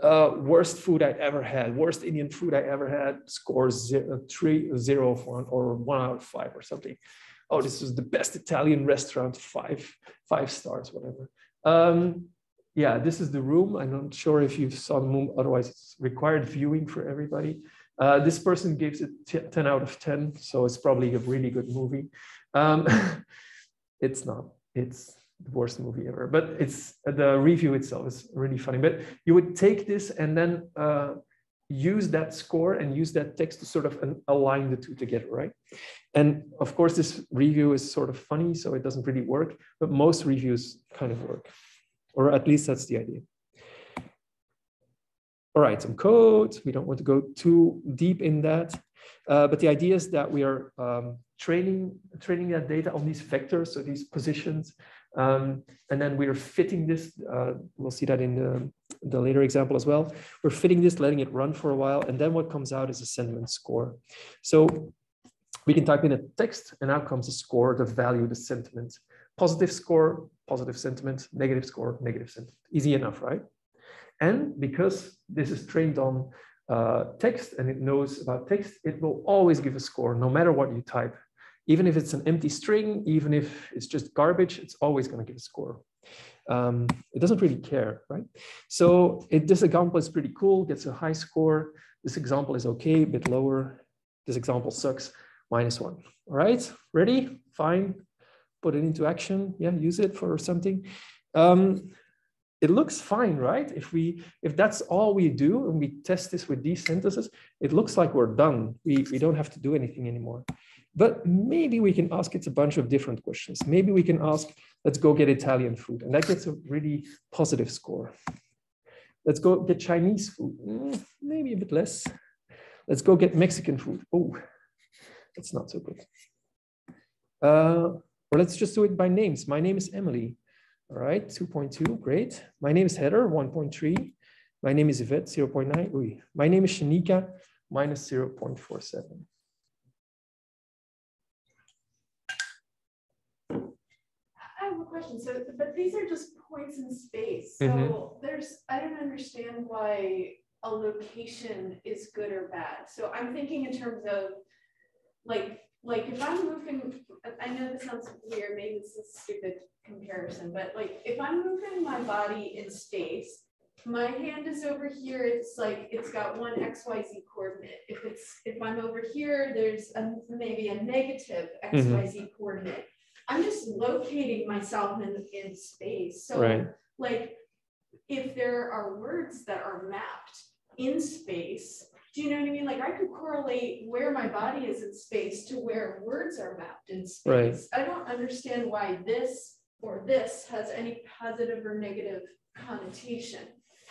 A: Uh, worst food I ever had, worst Indian food I ever had, score zero, three, zero one or one out of five or something. Oh, this is the best Italian restaurant, five, five stars, whatever. Um, yeah, this is the room. I'm not sure if you saw the room, otherwise it's required viewing for everybody. Uh, this person gives it 10 out of 10, so it's probably a really good movie. Um, it's not, it's the worst movie ever, but it's the review itself is really funny. But you would take this and then uh, use that score and use that text to sort of align the two together, right? And of course, this review is sort of funny, so it doesn't really work, but most reviews kind of work or at least that's the idea. All right, some code. We don't want to go too deep in that. Uh, but the idea is that we are um, training, training that data on these vectors, so these positions. Um, and then we are fitting this, uh, we'll see that in the, the later example as well. We're fitting this, letting it run for a while. And then what comes out is a sentiment score. So we can type in a text and out comes a score, the value, the sentiment. Positive score, positive sentiment, negative score, negative sentiment. Easy enough, right? And because this is trained on uh, text and it knows about text, it will always give a score no matter what you type. Even if it's an empty string, even if it's just garbage, it's always going to give a score. Um, it doesn't really care, right? So it, this example is pretty cool, gets a high score. This example is okay, a bit lower. This example sucks, minus one. All right, ready? Fine, put it into action, yeah, use it for something. Um, it looks fine, right? If we if that's all we do and we test this with these sentences, it looks like we're done. We, we don't have to do anything anymore. But maybe we can ask it a bunch of different questions. Maybe we can ask, let's go get Italian food. And that gets a really positive score. Let's go get Chinese food. Mm, maybe a bit less. Let's go get Mexican food. Oh, that's not so good. Uh, or let's just do it by names. My name is Emily. All right, 2.2, great. My name is Heather, 1.3. My name is Yvette, 0.9. Ooh. My name is Shanika, minus 0.47.
D: I have a question. So, but these are just points in space. So mm -hmm. there's, I don't understand why a location is good or bad. So I'm thinking in terms of like like if I'm moving, I know this sounds weird, maybe this is a stupid comparison, but like if I'm moving my body in space, my hand is over here, it's like it's got one XYZ coordinate. If it's if I'm over here, there's a, maybe a negative XYZ mm-hmm. coordinate. I'm just locating myself in, in space. So right. like if there are words that are mapped in space, do you know what I mean? Like I could correlate where my body is in space to where words are mapped in space. Right. I don't understand why this or this has any positive or negative connotation.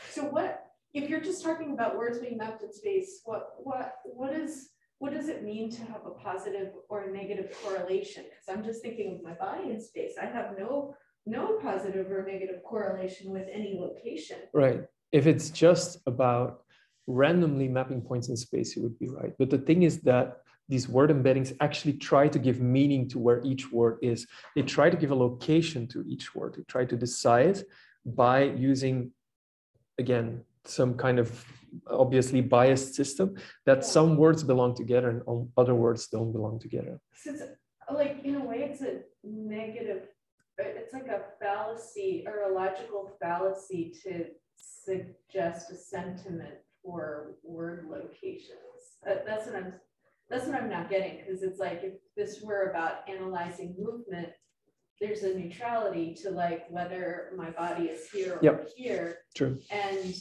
D: So what if you're just talking about words being mapped in space, what what what is what does it mean to have a positive or a negative correlation? Because I'm just thinking of my body in space. I have no no positive or negative correlation with any location.
A: Right. if it's just about randomly mapping points in space, you would be right. But the thing is that these word embeddings actually try to give meaning to where each word is. They try to give a location to each word. They try to decide by using, again, some kind of obviously biased system that some words belong together and other words don't belong together.
D: So it's like in a way, it's a negative. Uh, it's like a fallacy or a logical fallacy to suggest a sentiment for word locations. Uh, that's what I'm. That's what I'm not getting because it's like if this were about analyzing movement, there's a neutrality to like whether my body is here or
A: Yep.
D: here.
A: True.
D: And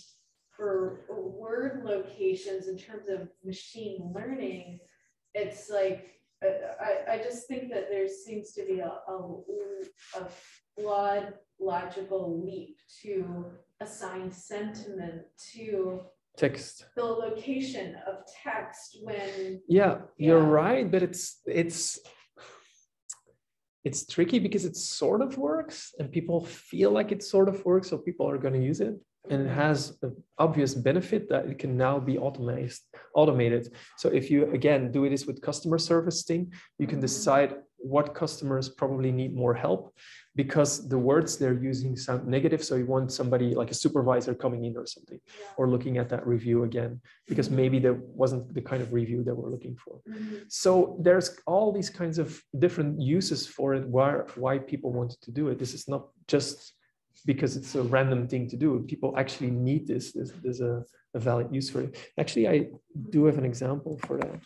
D: for word locations in terms of machine learning, it's like I, I just think that there seems to be a, a, a flawed logical leap to assign sentiment to
A: Text.
D: the location of text when
A: Yeah, you're right, but it's it's it's tricky because it sort of works and people feel like it sort of works, so people are going to use it. And it has an obvious benefit that it can now be automated. Automated. So if you again do this with customer service thing, you can mm-hmm. decide what customers probably need more help because the words they're using sound negative. So you want somebody like a supervisor coming in or something, or looking at that review again because maybe there wasn't the kind of review that we're looking for. So there's all these kinds of different uses for it, why, why people wanted to do it. This is not just because it's a random thing to do. People actually need this. There's, there's a, a valid use for it. Actually, I do have an example for that.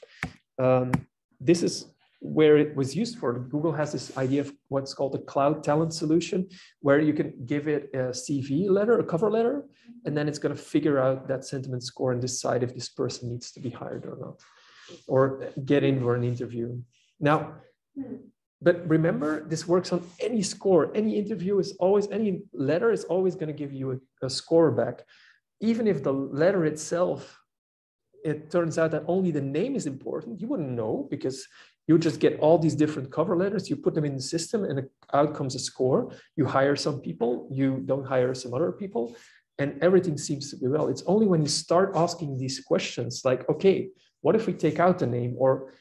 A: Um, this is where it was used for. Google has this idea of what's called a cloud talent solution, where you can give it a CV letter, a cover letter, and then it's going to figure out that sentiment score and decide if this person needs to be hired or not, or get in for an interview. Now, but remember, this works on any score. Any interview is always, any letter is always going to give you a, a score back. Even if the letter itself, it turns out that only the name is important, you wouldn't know because you just get all these different cover letters, you put them in the system, and out comes a score. You hire some people, you don't hire some other people, and everything seems to be well. It's only when you start asking these questions, like, okay, what if we take out the name, or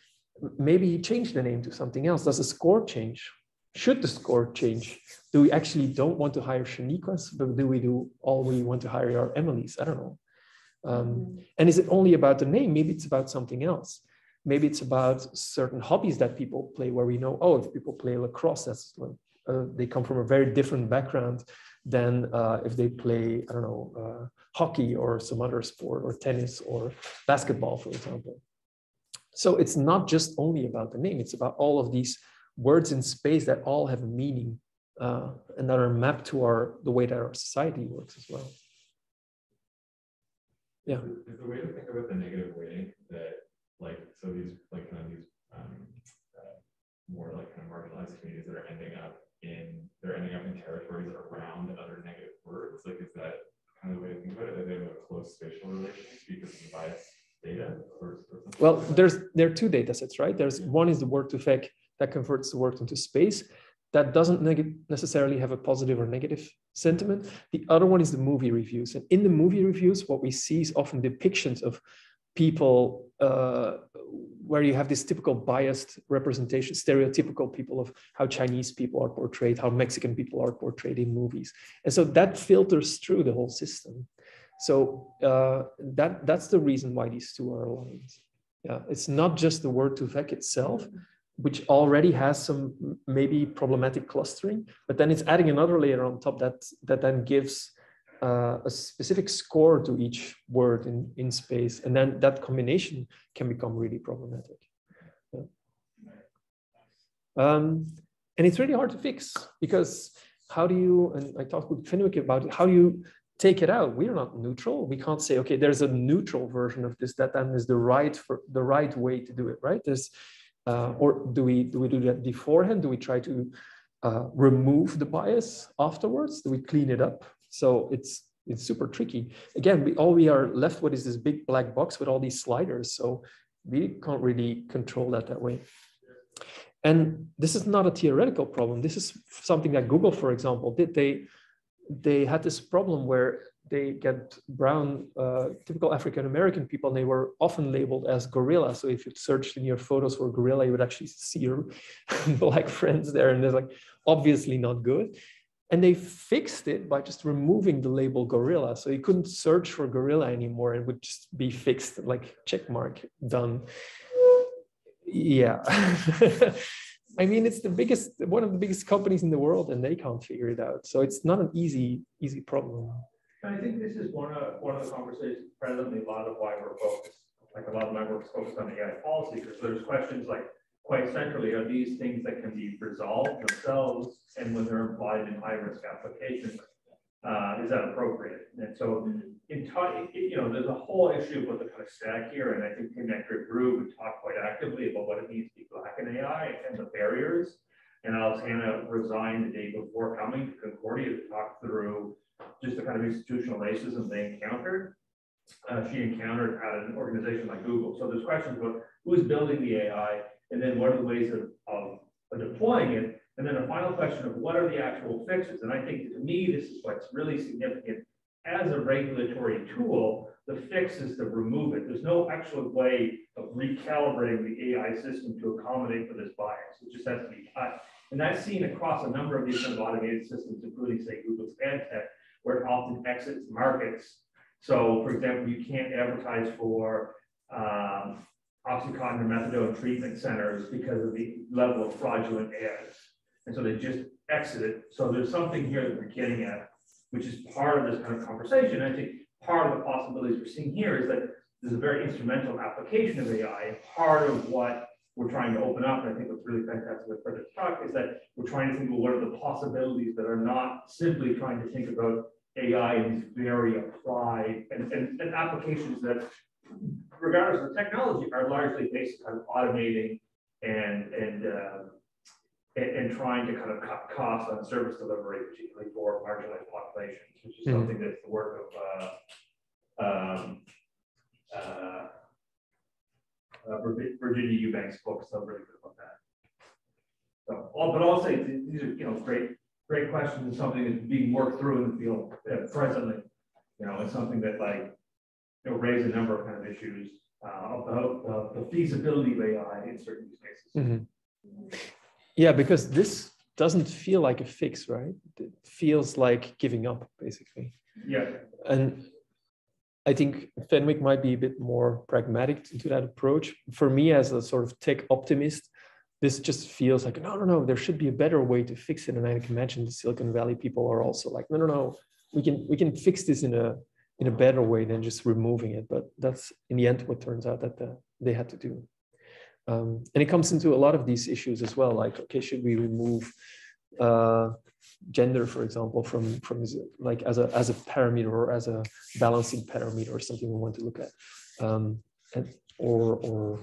A: maybe change the name to something else? Does the score change? Should the score change? Do we actually don't want to hire Shaniquas, but do we do all we want to hire our Emilys? I don't know. Um, and is it only about the name? Maybe it's about something else maybe it's about certain hobbies that people play where we know oh if people play lacrosse that's uh, they come from a very different background than uh, if they play i don't know uh, hockey or some other sport or tennis or basketball for example. So it's not just only about the name it's about all of these words in space that all have a meaning uh, and that are mapped to our the way that our society works as well. Yeah.
E: Is the way to think about the negative weighting that like so these like kind of these um, uh, more like kind of marginalized communities that are ending up in they're ending up in territories around other negative words like is that kind of the way to think about it that they have a close spatial relations because of the bias data or, or
A: Well,
E: like
A: there's there are two data sets, right? There's one is the word to vec that converts the word into space. That doesn't necessarily have a positive or negative sentiment. The other one is the movie reviews, and in the movie reviews, what we see is often depictions of people uh, where you have this typical biased representation, stereotypical people of how Chinese people are portrayed, how Mexican people are portrayed in movies, and so that filters through the whole system. So uh, that that's the reason why these two are aligned. Yeah, it's not just the word to vec itself, which already has some maybe problematic clustering, but then it's adding another layer on top that that then gives uh, a specific score to each word in, in space, and then that combination can become really problematic. Yeah. Um, and it's really hard to fix because how do you, and I talked with Fenwick about it, how do you take it out? We're not neutral. We can't say, okay, there's a neutral version of this that then is the right for the right way to do it, right? There's, uh, or do we do we do that beforehand? Do we try to uh, remove the bias afterwards? Do we clean it up? So it's it's super tricky. Again, we all we are left with is this big black box with all these sliders. So we can't really control that that way. And this is not a theoretical problem. This is something that Google, for example, did. They they had this problem where they get brown, uh, typical African American people, and they were often labeled as gorilla. So if you searched in your photos for gorilla, you would actually see your black friends there, and they're like obviously not good. And they fixed it by just removing the label gorilla. So you couldn't search for gorilla anymore. It would just be fixed, like check mark, done. Yeah. I mean, it's the biggest, one of the biggest companies in the world, and they can't figure it out. So it's not an easy, easy problem.
F: I think this is one of, one of the conversations presently, a lot of why we're focused, like a lot of my work is focused on AI policy, because there's questions like, quite centrally, are these things that can be resolved themselves, and when they're applied in high-risk applications, uh, is that appropriate? And so, in talking, you know, there's a whole issue with the kind of stack here, and I think Connector Brew would talk quite actively about what it means to be black in AI and the barriers. And Alex Hanna resigned the day before coming to Concordia to talk through just the kind of institutional racism they encountered. Uh, she encountered at an organization like Google. So there's questions about who's building the AI, and then what are the ways of, of, of deploying it, and then a final question of what are the actual fixes? And I think to me, this is what's really significant. As a regulatory tool, the fix is to remove it. There's no actual way of recalibrating the AI system to accommodate for this bias. It just has to be cut. And that's seen across a number of these kind of automated systems, including, say, Google's ad tech, where it often exits markets. So, for example, you can't advertise for um, Oxycontin or methadone treatment centers because of the level of fraudulent ads. And so they just exited. So there's something here that we're getting at, which is part of this kind of conversation. I think part of the possibilities we're seeing here is that there's a very instrumental application of AI. And part of what we're trying to open up, and I think what's really fantastic with Frederik's talk is that we're trying to think of what are the possibilities that are not simply trying to think about AI in these very applied and, and, and applications that, regardless of the technology, are largely based on automating and, and uh, and, and, trying to kind of cut costs on service delivery, particularly for marginalized populations, which is mm -hmm. something that's the work of uh, um, uh, uh, Virginia Eubanks book. So i really good about that. So, all, but I'll say these are you know great great questions and something that's being worked through in the field presently. You know, it's something that like you know raise a number of kind of issues uh, about the feasibility of AI in certain use cases. Mm -hmm.
A: Yeah, because this doesn't feel like a fix, right? It feels like giving up, basically.
F: Yeah.
A: And I think Fenwick might be a bit more pragmatic to that approach. For me, as a sort of tech optimist, this just feels like, no, no, no, there should be a better way to fix it. And I can imagine the Silicon Valley people are also like, no, no, no, we can we can fix this in a in a better way than just removing it. But that's in the end what turns out that the, they had to do. Um, and it comes into a lot of these issues as well, like, okay, should we remove uh, gender, for example, from, from like as a, as a parameter or as a balancing parameter or something we want to look at, um, and, or, or,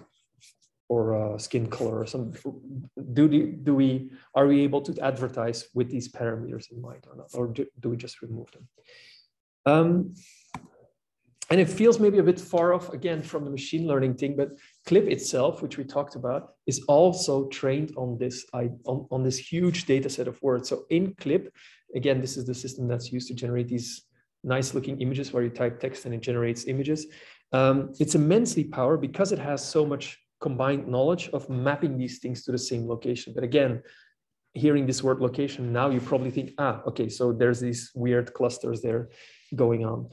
A: or uh, skin color or some, do, the, do we, are we able to advertise with these parameters in mind or not, or do, do we just remove them? Um, and it feels maybe a bit far off again from the machine learning thing, but Clip itself, which we talked about, is also trained on this on, on this huge data set of words. So in Clip, again, this is the system that's used to generate these nice looking images where you type text and it generates images. Um, it's immensely power because it has so much combined knowledge of mapping these things to the same location. But again, hearing this word location, now you probably think, ah, okay, so there's these weird clusters there going on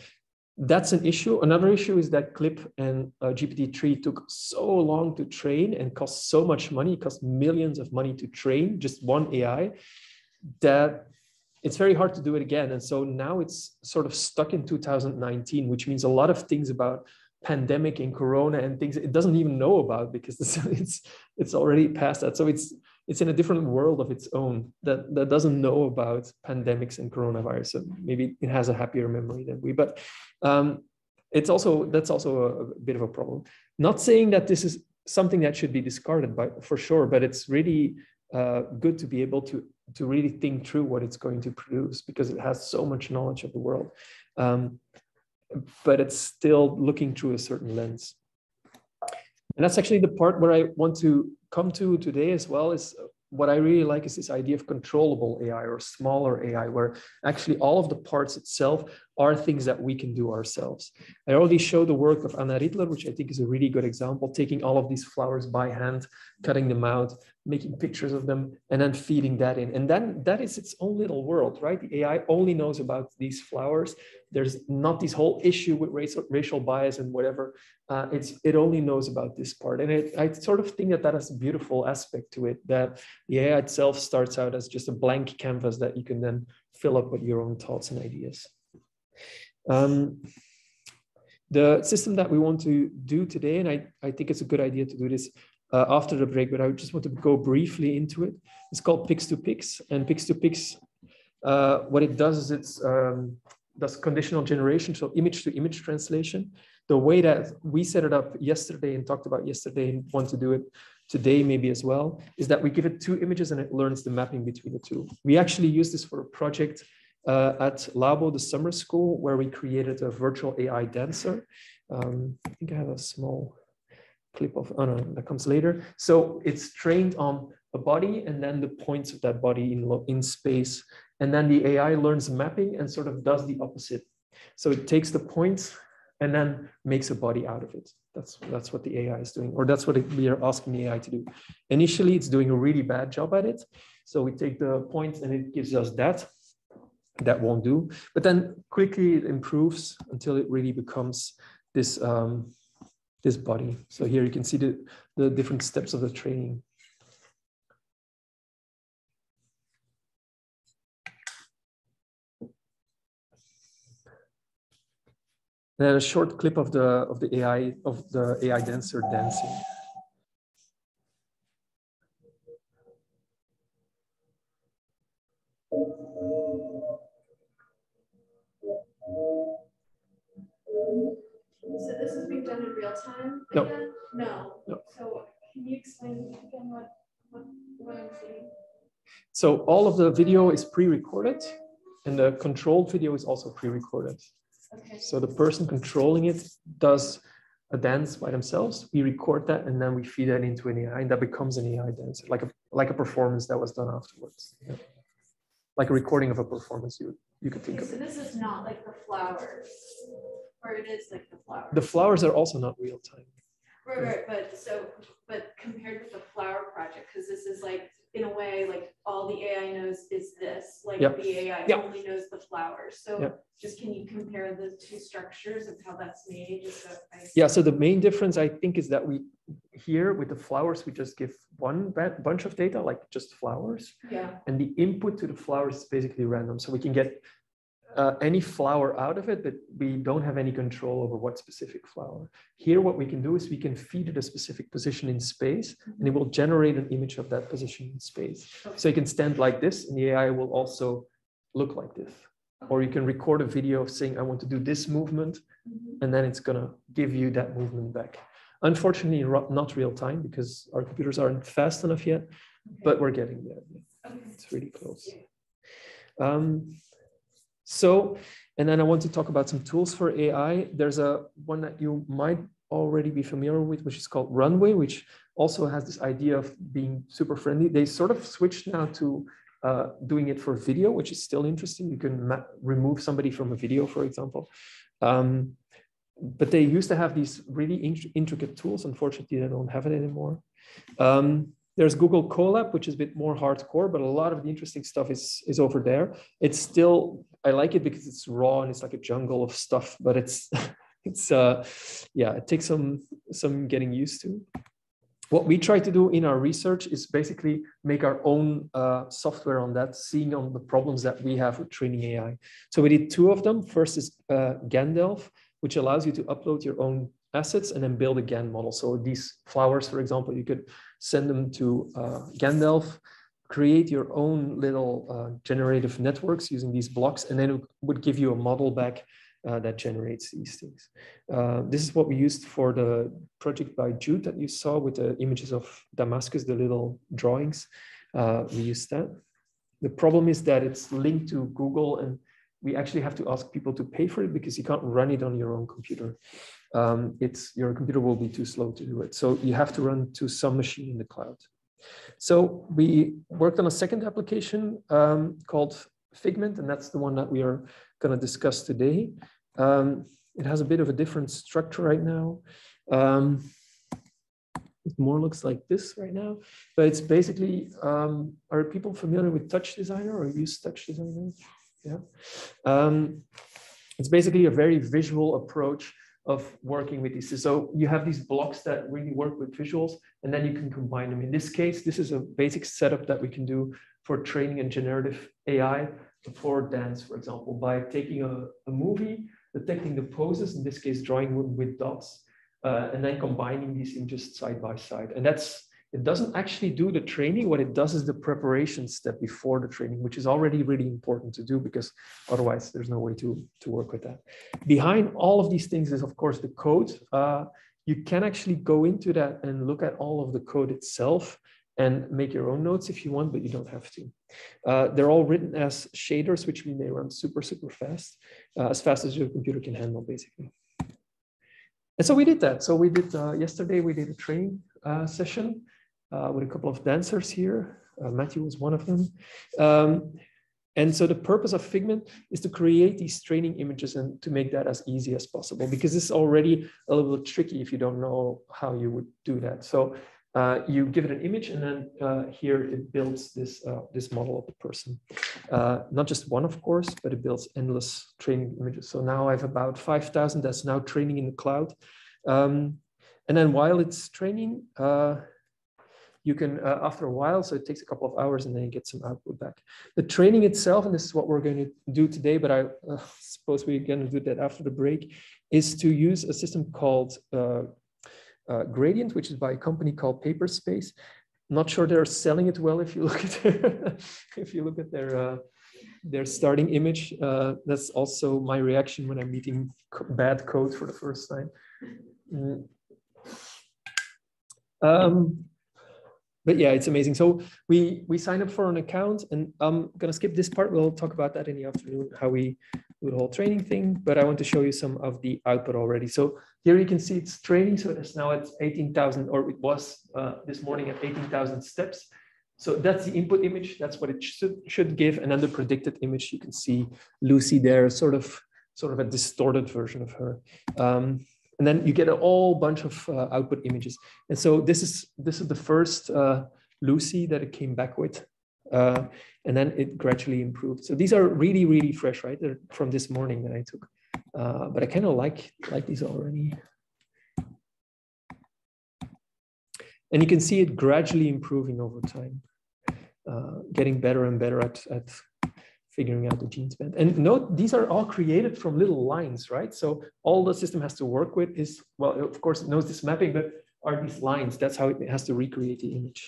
A: that's an issue. Another issue is that Clip and uh, GPT-3 took so long to train and cost so much money, cost millions of money to train just one AI, that it's very hard to do it again. And so now it's sort of stuck in 2019, which means a lot of things about pandemic and corona and things it doesn't even know about because it's it's, it's already past that. So it's it's in a different world of its own that, that doesn't know about pandemics and coronavirus. So maybe it has a happier memory than we, but um, it's also, that's also a, a, bit of a problem. Not saying that this is something that should be discarded by, for sure, but it's really uh, good to be able to, to really think through what it's going to produce because it has so much knowledge of the world. Um, but it's still looking through a certain lens. And that's actually the part where I want to come to today as well is what I really like is this idea of controllable AI or smaller AI, where actually all of the parts itself are things that we can do ourselves. I already showed the work of Anna Ridler, which I think is a really good example, taking all of these flowers by hand, cutting them out, making pictures of them, and then feeding that in. And then that is its own little world, right? The AI only knows about these flowers. There's not this whole issue with racial, racial bias and whatever. Uh, it's it only knows about this part. And it, I sort of think that that has a beautiful aspect to it, that the AI itself starts out as just a blank canvas that you can then fill up with your own thoughts and ideas. Um, the system that we want to do today, and I, I think it's a good idea to do this uh, after the break, but I just want to go briefly into it. It's called Pix2Pix, and Pix2Pix, uh, what it does is it's um, does conditional generation, so image to image translation. The way that we set it up yesterday and talked about yesterday and want to do it today maybe as well, is that we give it two images and it learns the mapping between the two. We actually use this for a project uh, at Labo, the summer school, where we created a virtual AI dancer. Um, I think I have a small clip of, oh no, that comes later. So it's trained on a body and then the points of that body in, in space. And then the AI learns mapping and sort of does the opposite. So it takes the points and then makes a body out of it. That's, that's what the AI is doing, or that's what it, we are asking the AI to do. Initially, it's doing a really bad job at it. So we take the points and it gives us that that won't do. But then quickly it improves until it really becomes this, um, this body. So here you can see the, the different steps of the training. Then a short clip of the of the AI of the AI dancer dancing. No.
D: again? No.
A: No.
D: So can you explain again what, what, what I'm seeing?
A: So all of the video is pre-recorded and the controlled video is also pre-recorded.
D: Okay,
A: So the person controlling it does a dance by themselves. We record that and then we feed that into an AI and that becomes an AI dance, like a like a performance that was done afterwards. Yeah. Like a recording of a performance you you could think
D: Okay,
A: of.
D: so this is not like the flowers, or it is like the flowers?
A: The flowers are also not real time.
D: Right, right, but so, but compared with the flower project, because this is like, in a way, like, all the AI knows is this, like,
A: Yep.
D: the AI
A: Yep.
D: only knows the flowers, so
A: Yep.
D: just can you compare the two structures of how that's made, just so I.
A: Yeah, so the main difference I think is that we here with the flowers, we just give one ba- bunch of data, like just flowers.
D: Yeah,
A: and the input to the flowers is basically random. So we can get uh, any flower out of it, but we don't have any control over what specific flower. Here, what we can do is we can feed it a specific position in space, and it will generate an image of that position in space. So you can stand like this, and the AI will also look like this. Or you can record a video of saying, I want to do this movement,
D: Mhm.
A: and then it's gonna give you that movement back. Unfortunately, not real time because our computers aren't fast enough yet, but we're getting there. It's really close. Um, so, and then I want to talk about some tools for AI. There's a one that you might already be familiar with, which is called Runway, which also has this idea of being super friendly. They sort of switched now to uh, doing it for video, which is still interesting. You can remove somebody from a video, for example. Um, but they used to have these really int- intricate tools. Unfortunately, they don't have it anymore. Um, there's Google Colab, which is a bit more hardcore, but a lot of the interesting stuff is is over there. It's still I like it because it's raw and it's like a jungle of stuff, but it's it's uh yeah, it takes some some getting used to. What we try to do in our research is basically make our own uh, software on that, seeing on the problems that we have with training AI. So we did two of them. First is uh, Gandalf, which allows you to upload your own assets and then build a GAN model. So these flowers, for example, you could send them to uh, Gandalf, create your own little uh, generative networks using these blocks, and then it would give you a model back uh, that generates these things. Uh, this is what we used for the project by Jude that you saw with the images of Damascus, the little drawings. Uh, we used that. The problem is that it's linked to Google and we actually have to ask people to pay for it because you can't run it on your own computer. Um, it's your computer will be too slow to do it. So you have to run to some machine in the cloud. So we worked on a second application um, called Figment, and that's the one that we are going to discuss today. Um, it has a bit of a different structure right now. Um, it more looks like this right now, but it's basically, um, are people familiar with Touch Designer or use Touch Designer? Yeah. Um, it's basically a very visual approach of working with these. So you have these blocks that really work with visuals, and then you can combine them. In this case, this is a basic setup that we can do for training and generative AI for dance, for example, by taking a, a movie, detecting the poses, in this case, drawing one with dots, uh, and then combining these images side by side. And that's it doesn't actually do the training. What it does is the preparation step before the training, which is already really important to do because otherwise there's no way to, to work with that. Behind all of these things is, of course, the code. Uh, you can actually go into that and look at all of the code itself and make your own notes if you want, but you don't have to. Uh, they're all written as shaders, which mean they run super, super fast, uh, as fast as your computer can handle, basically. And so we did that. So we did, uh, yesterday we did a training uh, session uh, with a couple of dancers here. Uh, Matthew was one of them. Um, and so the purpose of Figment is to create these training images and to make that as easy as possible because it's already a little tricky if you don't know how you would do that. So uh, you give it an image and then uh, here it builds this, uh, this model of the person. Uh, not just one, of course, but it builds endless training images. So now I have about 5,000 that's now training in the cloud. Um, and then while it's training, uh, you can, uh, after a while, so it takes a couple of hours and then you get some output back. The training itself, and this is what we're going to do today, but I uh, suppose we're going to do that after the break, is to use a system called uh, uh Gradient, which is by a company called Paperspace. Not sure they're selling it well if you look at their, if you look at their uh, their starting image. Uh, that's also my reaction when I'm meeting bad code for the first time. Mm. Um, but yeah, it's amazing. So we we sign up for an account, and I'm gonna skip this part. We'll talk about that in the afternoon, how we do the whole training thing. But I want to show you some of the output already. So here you can see it's training. So it's now at 18,000, or it was uh, this morning at 18,000 steps. So that's the input image. That's what it should should give, and then the predicted image. You can see Lucy there, sort of sort of a distorted version of her. Um, and then you get a whole bunch of uh, output images. And so this is this is the first uh, Lucy that it came back with. Uh, and then it gradually improved. So these are really, really fresh, right? They're from this morning that I took. Uh, but I kind of like, like these already. And you can see it gradually improving over time, uh, getting better and better at, at figuring out the genes band. And note, these are all created from little lines, right? So all the system has to work with is, well, of course, it knows this mapping, but are these lines. That's how it has to recreate the image.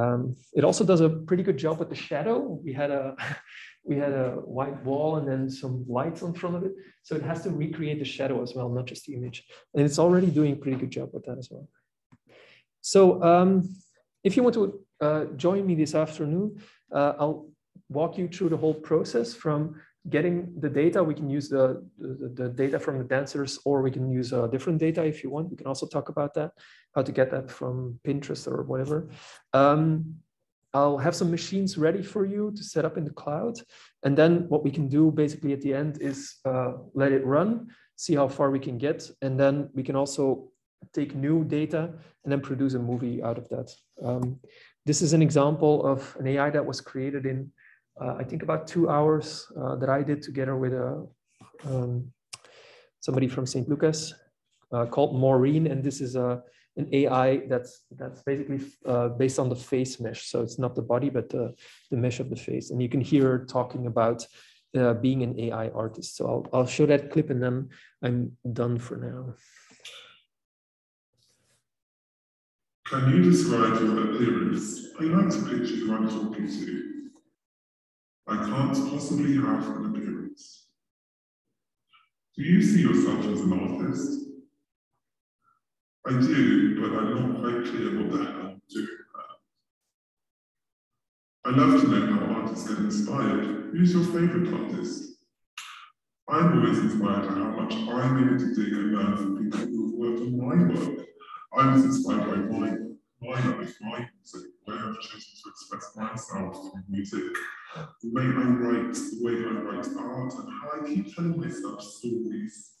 A: Um, it also does a pretty good job with the shadow. We had a we had a white wall and then some lights on front of it. So it has to recreate the shadow as well, not just the image. And it's already doing a pretty good job with that as well. So um, if you want to uh, join me this afternoon, uh, I'll walk you through the whole process from getting the data. We can use the, the, the data from the dancers, or we can use uh, different data if you want. We can also talk about that, how to get that from Pinterest or whatever. Um, I'll have some machines ready for you to set up in the cloud. And then what we can do basically at the end is uh, let it run, see how far we can get. And then we can also take new data and then produce a movie out of that. Um, this is an example of an AI that was created in I think about two hours uh, that I did together with a, uh, um, somebody from St. Lucas uh, called Maureen, and this is a an AI that's that's basically uh, based on the face mesh. So it's not the body, but the, the mesh of the face. And you can hear her talking about uh, being an AI artist. So I'll, I'll show that clip and then I'm done for now.
G: Can you describe your appearance? I like to picture who I'm talking to. I can't possibly have an appearance. Do you see yourself as an artist? I do, but I'm not quite clear what the hell I'm doing I love to know how artists get inspired. Who's your favourite artist? I'm always inspired by how much I'm able to dig and learn from people who have worked on my work. I was inspired by my, my my music, where I've chosen to express myself through music the way I write, the way I write art, and how I keep telling myself stories.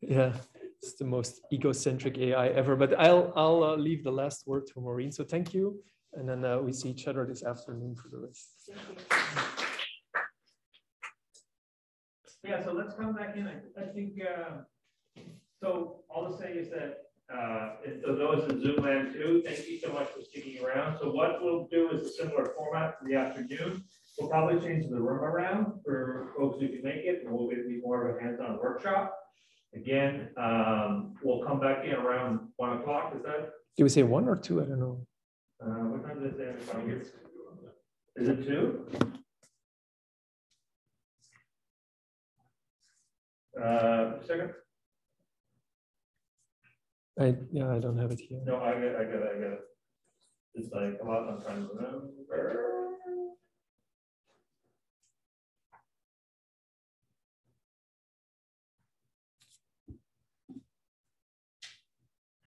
A: Yeah, it's the most egocentric AI ever. But I'll I'll uh, leave the last word to Maureen. So thank you, and then uh, we see each other this afternoon for the rest.
F: Yeah, so let's come back in. I, I think, uh, so all to say is that, uh, and so those in Zoom land too, thank you so much for sticking around. So what we'll do is a similar format for the afternoon. We'll probably change the room around for folks who can make it, and we'll be more of a hands-on workshop. Again, um, we'll come back in around one o'clock, is that,
A: Do we say one or two? I don't know.
F: uh, what time is it two? Uh, second?
A: I yeah, I don't have it here.
F: No, I get, I got, I got. It's like a lot, I'm trying to remember.